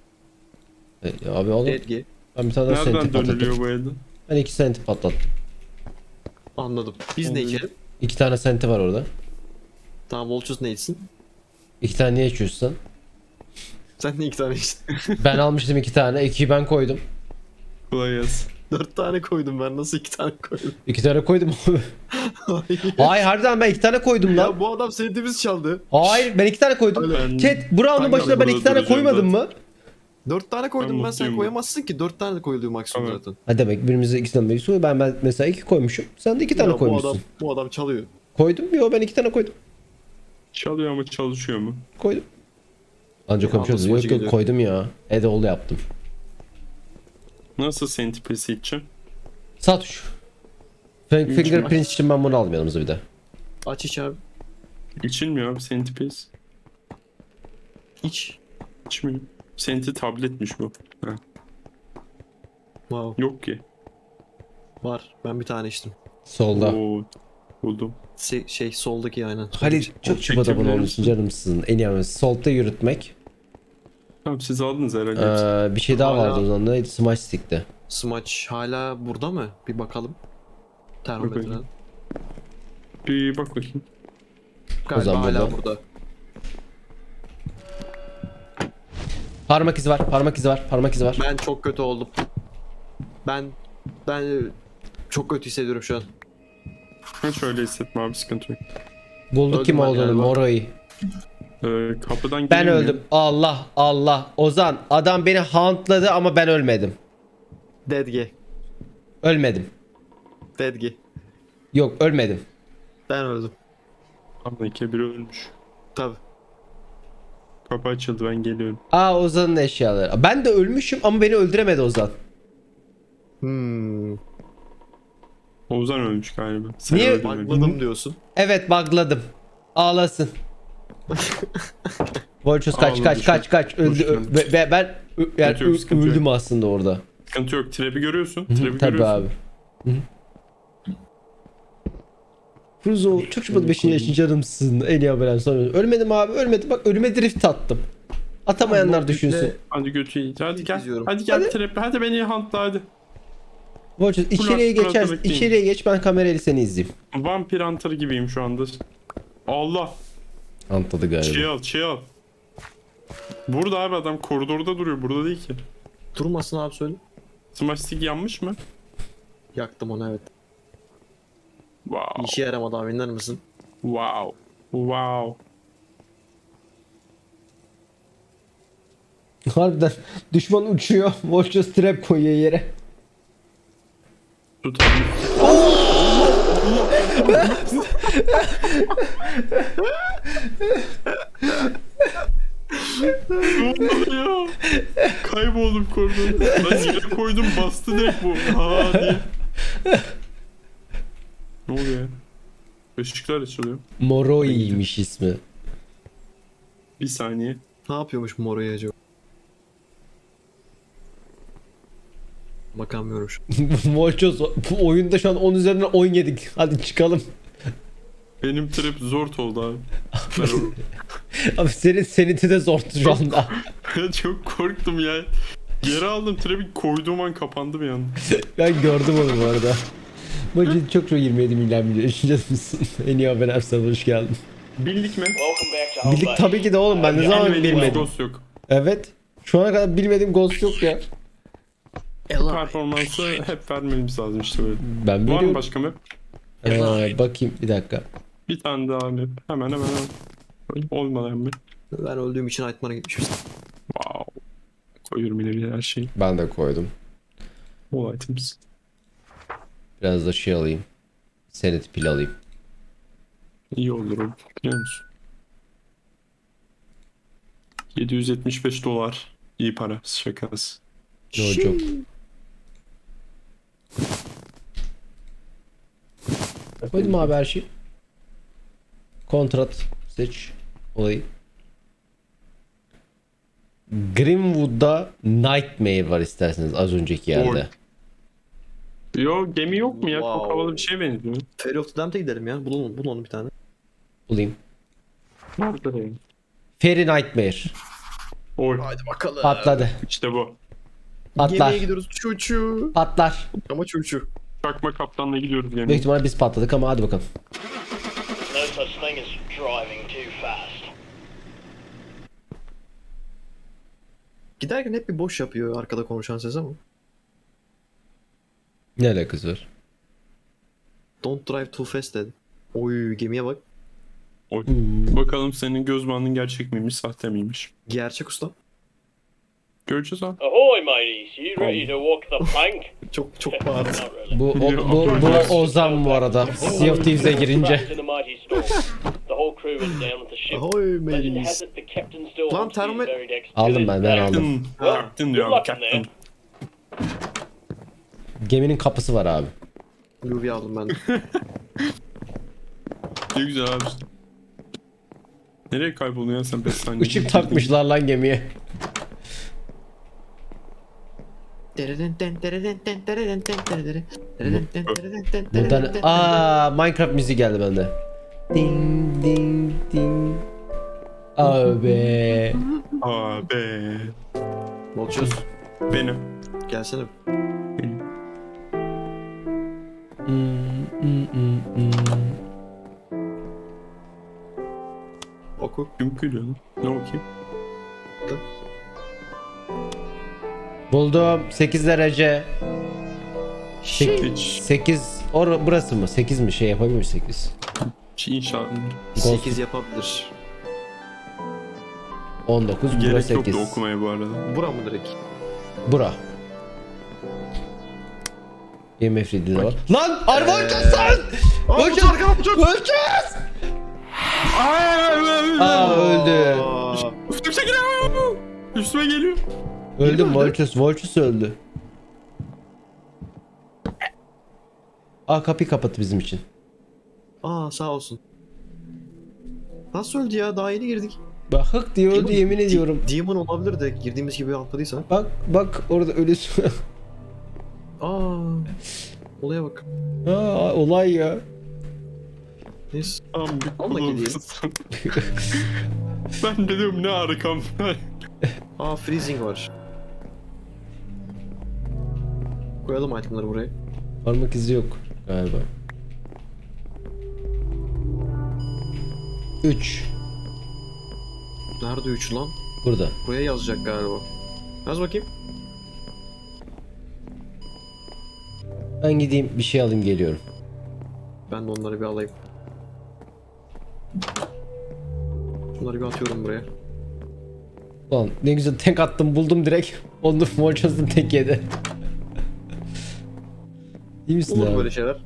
E, abi oğlum Edge. ben bir tane daha sanity Nereden dönülüyor patlattım. bu evde? Ben iki sanity patlattım. Anladım. Biz ne Oldu. içelim? İki tane sanity var orada. Tamam Volchus ne içsin? İki tane niye içiyorsun Sen ne iki tane içtin? sen? ben almıştım iki tane. İkiyi ben koydum. Kolay gelsin. Dört tane koydum ben. Nasıl iki tane koydum? İki tane koydum abi. Hayır harbiden ben iki tane koydum lan. ya bu adam sevdiğimiz çaldı. Hayır ben iki tane koydum. Ben- Chat Brown'un başına de ben iki tane koymadım zaten. mı? Dört tane koydum Ben ben, sen koyamazsın ki. Dört tane koyuluyor maksimum Tamam. zaten. Ha demek birimize ikisinden birisi koyuyor. Ben, ben mesela iki koymuşum. Sen de iki tane Ya bu koymuşsun. adam, bu adam çalıyor. Koydum. Yo ben iki tane koydum. Çalıyor ama çalışıyor mu? Koydum. Ancak Ya, konuşuyoruz. Yok yok geliyor? koydum ya. Edoğlu yaptım. Nasıl sentipesi içeceğim? Sağ tuş. Fingerprint için ben bunu aldım yanımıza bir de. Aç iç abi. İçilmiyor abi sentipes. İç. Hiç mi? Seninki tabletmiş bu. Ha, Wow. yok ki. Var. Ben bir tane içtim. Solda. Oo, buldum. Se- şey soldaki aynen. Halil çok abone çekebilir olmuşsun canımsın. En iyi Solda yürütmek. Tamam siz aldınız herhalde. Ee, bir şey daha Hala- vardı o zaman. Neydi? Smash Stick'ti. Smaç hala burada mı? Bir bakalım. Termometre. Bir bak bakayım. Galiba zaman hala burada. burada. Parmak izi var. Parmak izi var. Parmak izi var. Ben çok kötü oldum. Ben ben çok kötü hissediyorum şu an. Ben şöyle hissetme abi sıkıntı yok. Bulduk Öldüm kim olduğunu. Moro'yu. Ee, kapıdan Ben öldüm. Allah Allah. Ozan adam beni huntladı ama ben ölmedim. Deadgi. Ölmedim. Deadgi. Yok ölmedim. Ben öldüm. Tam iki biri ölmüş. Tabi. Kapı açıldı ben geliyorum. Aa Ozan'ın eşyaları. Ben de ölmüşüm ama beni öldüremedi Ozan. Hmm. Oğuzhan ölmüş galiba. Sen Niye-. Bakladım diyorsun. Evet bugladım. Ağlasın. Volchos kaç kaç kaç kaç öldü. Ben ö- yani yok, ö- sıkıntı yok. öldüm aslında orada. Sıkıntı yok. Trap'i görüyorsun. Trap'i Tabii görüyorsun. abi. Hı. Cruzo çok şıpadı 5. yaşın canımsın. En iyi haberim sana. Ölmedim abi ölmedim. Bak ölüme drift attım. Atamayanlar düşünsün. Hadi götü iyi. Hadi gel. Hadi gel Hadi. trap'e. Hadi beni huntla hadi. Volchos içeriye geçer. İçeriye geç ben kamerayla seni izleyeyim. Vampir hunter gibiyim şu anda. Allah. Anladı galiba. Şey al şey al. Burada abi adam koridorda duruyor. Burada değil ki. Durmasın abi söyle. Smash stick yanmış mı? Yaktım onu evet. Wow. İşe yaramadı abi inler misin? Wow. Wow. Harbiden düşman uçuyor. Volchos trap koyuyor yere. Tut. Ne oluyor? Kayboldum koridorda. Ben yere koydum bastı direkt bu. Ha diye. Ne oluyor ya? Işıklar açılıyor. Moroi'ymiş ismi. Bir saniye. Ne yapıyormuş Moro'ya acaba? Bakamıyorum şu an. Volchos bu oyunda şu an 10 üzerinden 10 yedik. Hadi çıkalım. Benim trap zor oldu abi. Abi senin seniti de zordu şu anda. ben çok korktum ya. Geri aldım trap'i koyduğum an kapandı bir anda. ben gördüm onu bu arada. Macit çok çok 27 milyon milyon düşüneceğiz misin? en iyi haber sana hoş geldin. Bildik mi? Welcome back to Bildik tabii ki de oğlum ben ne zaman bilmedim. Ghost yok. Evet. Şu ana kadar bilmediğim Ghost yok ya. Performansı hep vermemiz lazım işte böyle. Ben Var mı biliyorum. başka map? Ee, bakayım bir dakika. Bir tane daha map. Hemen hemen hemen. Olmadan mı? Ben öldüğüm için Aytman'a gitmişim. Wow. Koyuyorum yine bir her şeyi. Ben de koydum. All items. Biraz da şey alayım. Senet pil alayım. İyi olur o. Biliyor musun? 775 dolar. İyi para. Şakası. No joke. Koydum abi her şeyi. Kontrat seç olayı. Greenwood'da Nightmare var isterseniz az önceki yerde. Yo gemi yok mu ya? Çok Wow. havalı bir şey benziyor. Fairy of the Damned'e gidelim ya. Bulun, bulun onu bir tane. Bulayım. Yani. Fairy Nightmare. Oy. Hadi bakalım. Patladı. İşte bu. Patlar. Gemiye gidiyoruz. Çuçu. Patlar. Ama çuçu. Çakma kaptanla gidiyoruz Büyük gemiye. ihtimalle biz patladık ama hadi bakalım. No such thing as driving too fast. Giderken hep bir boş yapıyor arkada konuşan ses ama. Ne alakası var? Don't drive too fast dedi. Oy gemiye bak. Oy. Bakalım senin göz bandın gerçek miymiş, sahte miymiş? Gerçek usta. Göreceğiz abi. Ahoy, mateys! You ready to walk the plank? Çok çok bağırdı. Bu, o, bu, bu Ozan bu arada. Sea of Thieves'e girince. Trapped in a mighty storm. The whole crew is down at the ship. Ahoy mateys. it the captain still Lan to Aldım ben, ben aldım. Captain, Captain diyor Good abi, luck in Captain. Geminin kapısı var abi. Luvi aldım ben. Ne güzel abi. Nereye kayboldun ya sen 5 saniye? Işık takmışlar lan gemiye. Buradan aa Minecraft müziği geldi bende. Ding ding ding. Abi. Aa be. Molçöz Benim. gelsene. Hmm, hmm, hmm, hmm. Oku. Kim gülüyor lan? Ne okuyayım? Buldum 8 derece. Hiç 8 or burası mı? 8 mi? Şey yapabilir 8. şey inşaat 8 yapabilir. 19 bura gerek 8. yoktu okumaya bu arada. Bura mı direkt? Bura. IMF read'i de var. Lan Arvolcas sen! Volcas! Volcas! Aa öldü. Aa, Üstüme geliyor. Üstüme geliyor. Öldüm Volchus. Volchus öldü. Aa kapıyı kapattı bizim için. Aa sağ olsun. Nasıl öldü ya? Daha yeni girdik. Bak hık diyor öldü yemin ediyorum. Demon olabilir de girdiğimiz gibi atladıysa. Bak bak orada ölüsü. Aa. Olaya bak. Aa olay ya. Neyse. Geliyor. kulağımsın. ben de diyorum ne arkamda. Aa freezing var. Koyalım itemları buraya. Parmak izi yok galiba. 3 Nerede 3 lan? burada. Buraya yazacak galiba. Yaz bakayım. Ben gideyim bir şey alayım geliyorum. Ben de onları bir alayım. Bunları bir atıyorum buraya. Lan ne güzel tek attım buldum direkt. Onu Volchus'un tek yedi. İyi misin Olur abi? böyle şeyler.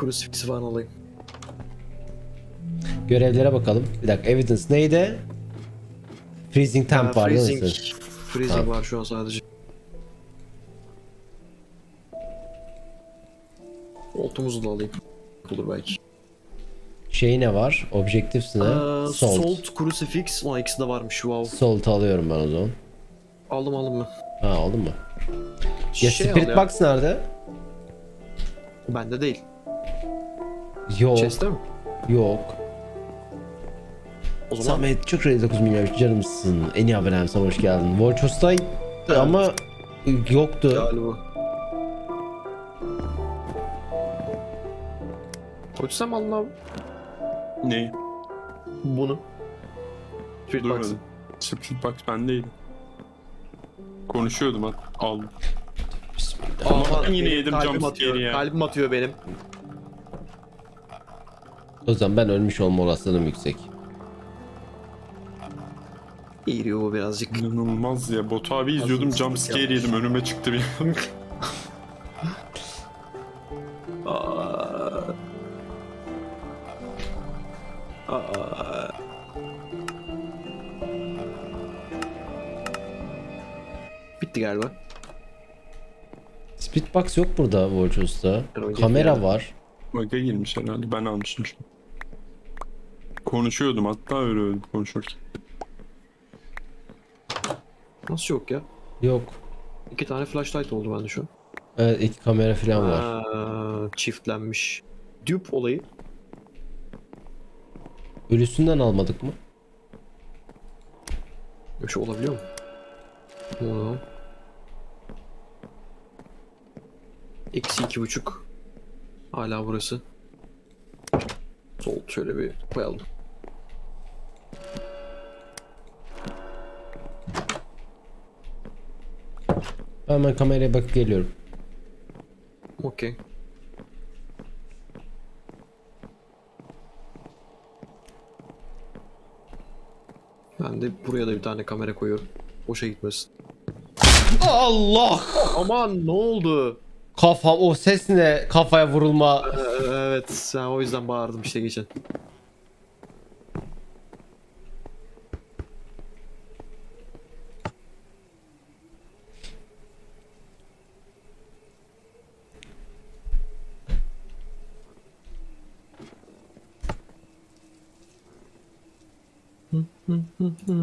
Crucifix falan alayım. Görevlere bakalım. Bir dakika evidence neydi? Freezing temp Ha, var değil mi freezing, freezing Tamam. var şu an sadece. Oltumuzu da alayım. Olur belki. Şey ne var? Objectives ne? Aa, Salt. Salt, Crucifix. Ulan ikisi de varmış. Wow. Salt alıyorum ben o zaman. Aldım aldım mı? Ha aldın mı? Ya Şey Spirit. Box nerede? Bende değil. Yok. Chest'te mi? Yok. O zaman Samet çok ready 9 milyon canımsın. En iyi abonem sana hoş geldin. Volchos'taydı ama yoktu. galiba. Koçsam alın abi. ne? Bunu. Spirit Box. Split box bendeydi. Konuşuyordum ha. Aldım. Aman, Ben yine yedim kalbim jumpscare'i atıyor. ya. Kalbim atıyor benim. O zaman ben ölmüş olma olasılığım yüksek. İğriyor bu birazcık. İnanılmaz ya. Bot abi izliyordum jumpscare yedim. Önüme çıktı bir an. Aa. Aa. Bitti galiba. Spirit Box yok burada Volchos'ta. Kamera ya. var. Bug'a girmiş herhalde. Ben almışım şimdi. Konuşuyordum hatta öyle öyle konuşurken. Nasıl yok ya? Yok. İki tane flashlight oldu bende şu an. Evet iki kamera falan var. Aa, çiftlenmiş. Dupe olayı. Ölüsünden almadık mı? Böyle şey olabiliyor mu? Tamam. Eksi iki buçuk. Hala burası. Sol şöyle bir koyalım. Hemen kameraya bakıp geliyorum. Okey. Ben de buraya da bir tane kamera koyuyorum. Boşa gitmesin. Allah! Aman ne oldu? Kafa o ses ne? Kafaya vurulma. Ee, evet sen o yüzden bağırdım işte geçen.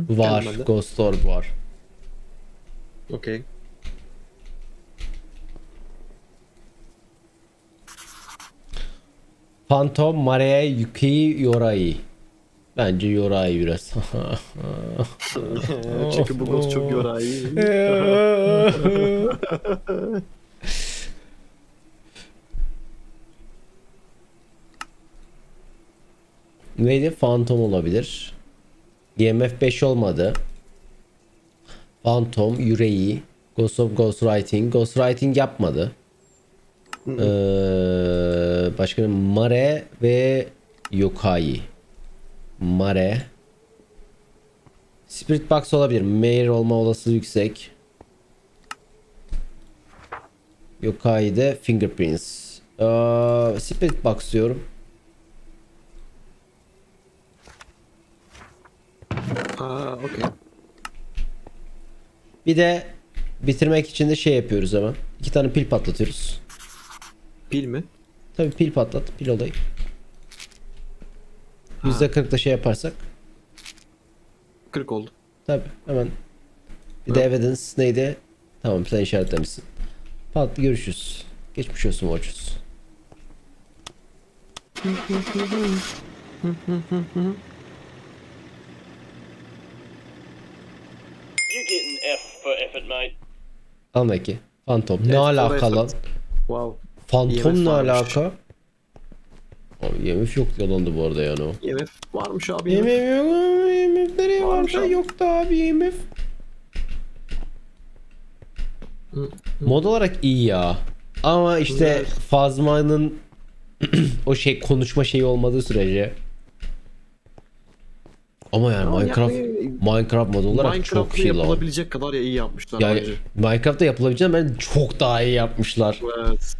var. Ghost Orb var. Okey. Phantom, Mare, Yuki, Yorai. Bence Yorai biraz. Çünkü bu ghost çok yorar. Neydi? Phantom olabilir. IMF 5 olmadı. Phantom, Yüreği, Ghost of Ghostwriting. Ghostwriting yapmadı. Ee, başka? Mare ve Yokai. Mare. Spirit Box olabilir. Mayor olma olasılığı yüksek. Yokai'de Fingerprints. Ee, Spirit Box diyorum. Aa okey. Bir de bitirmek için de şey yapıyoruz hemen. İki tane pil patlatıyoruz. Pil mi? Tabii pil patlat, pil olayı. %40 da şey yaparsak. 40 oldu. Tabii hemen. Bir de evidence neydi? Tamam sen işaretlemişsin. Pat görüşürüz. Geçmiş olsun Watchers. You get an F for effort, mate. Anlaki. Phantom. Ne alaka lan? Wow. Phantom IMF ne alaka? Abi IMF yoktu yalandı bu arada yani o. IMF varmış abi. IMF IMF. yok. IMF nereye Varmış vardı? abi. Yoktu abi IMF. Mod olarak iyi ya. Ama işte Evet. Fazma'nın o şey konuşma şeyi olmadığı sürece. Ama yani Ama Minecraft yani- Minecraft mod olarak çok iyi lan. yapılabilecek kadar ya iyi yapmışlar Yani bence. Minecraft'ta yapılabileceğini ben çok daha iyi yapmışlar. Evet.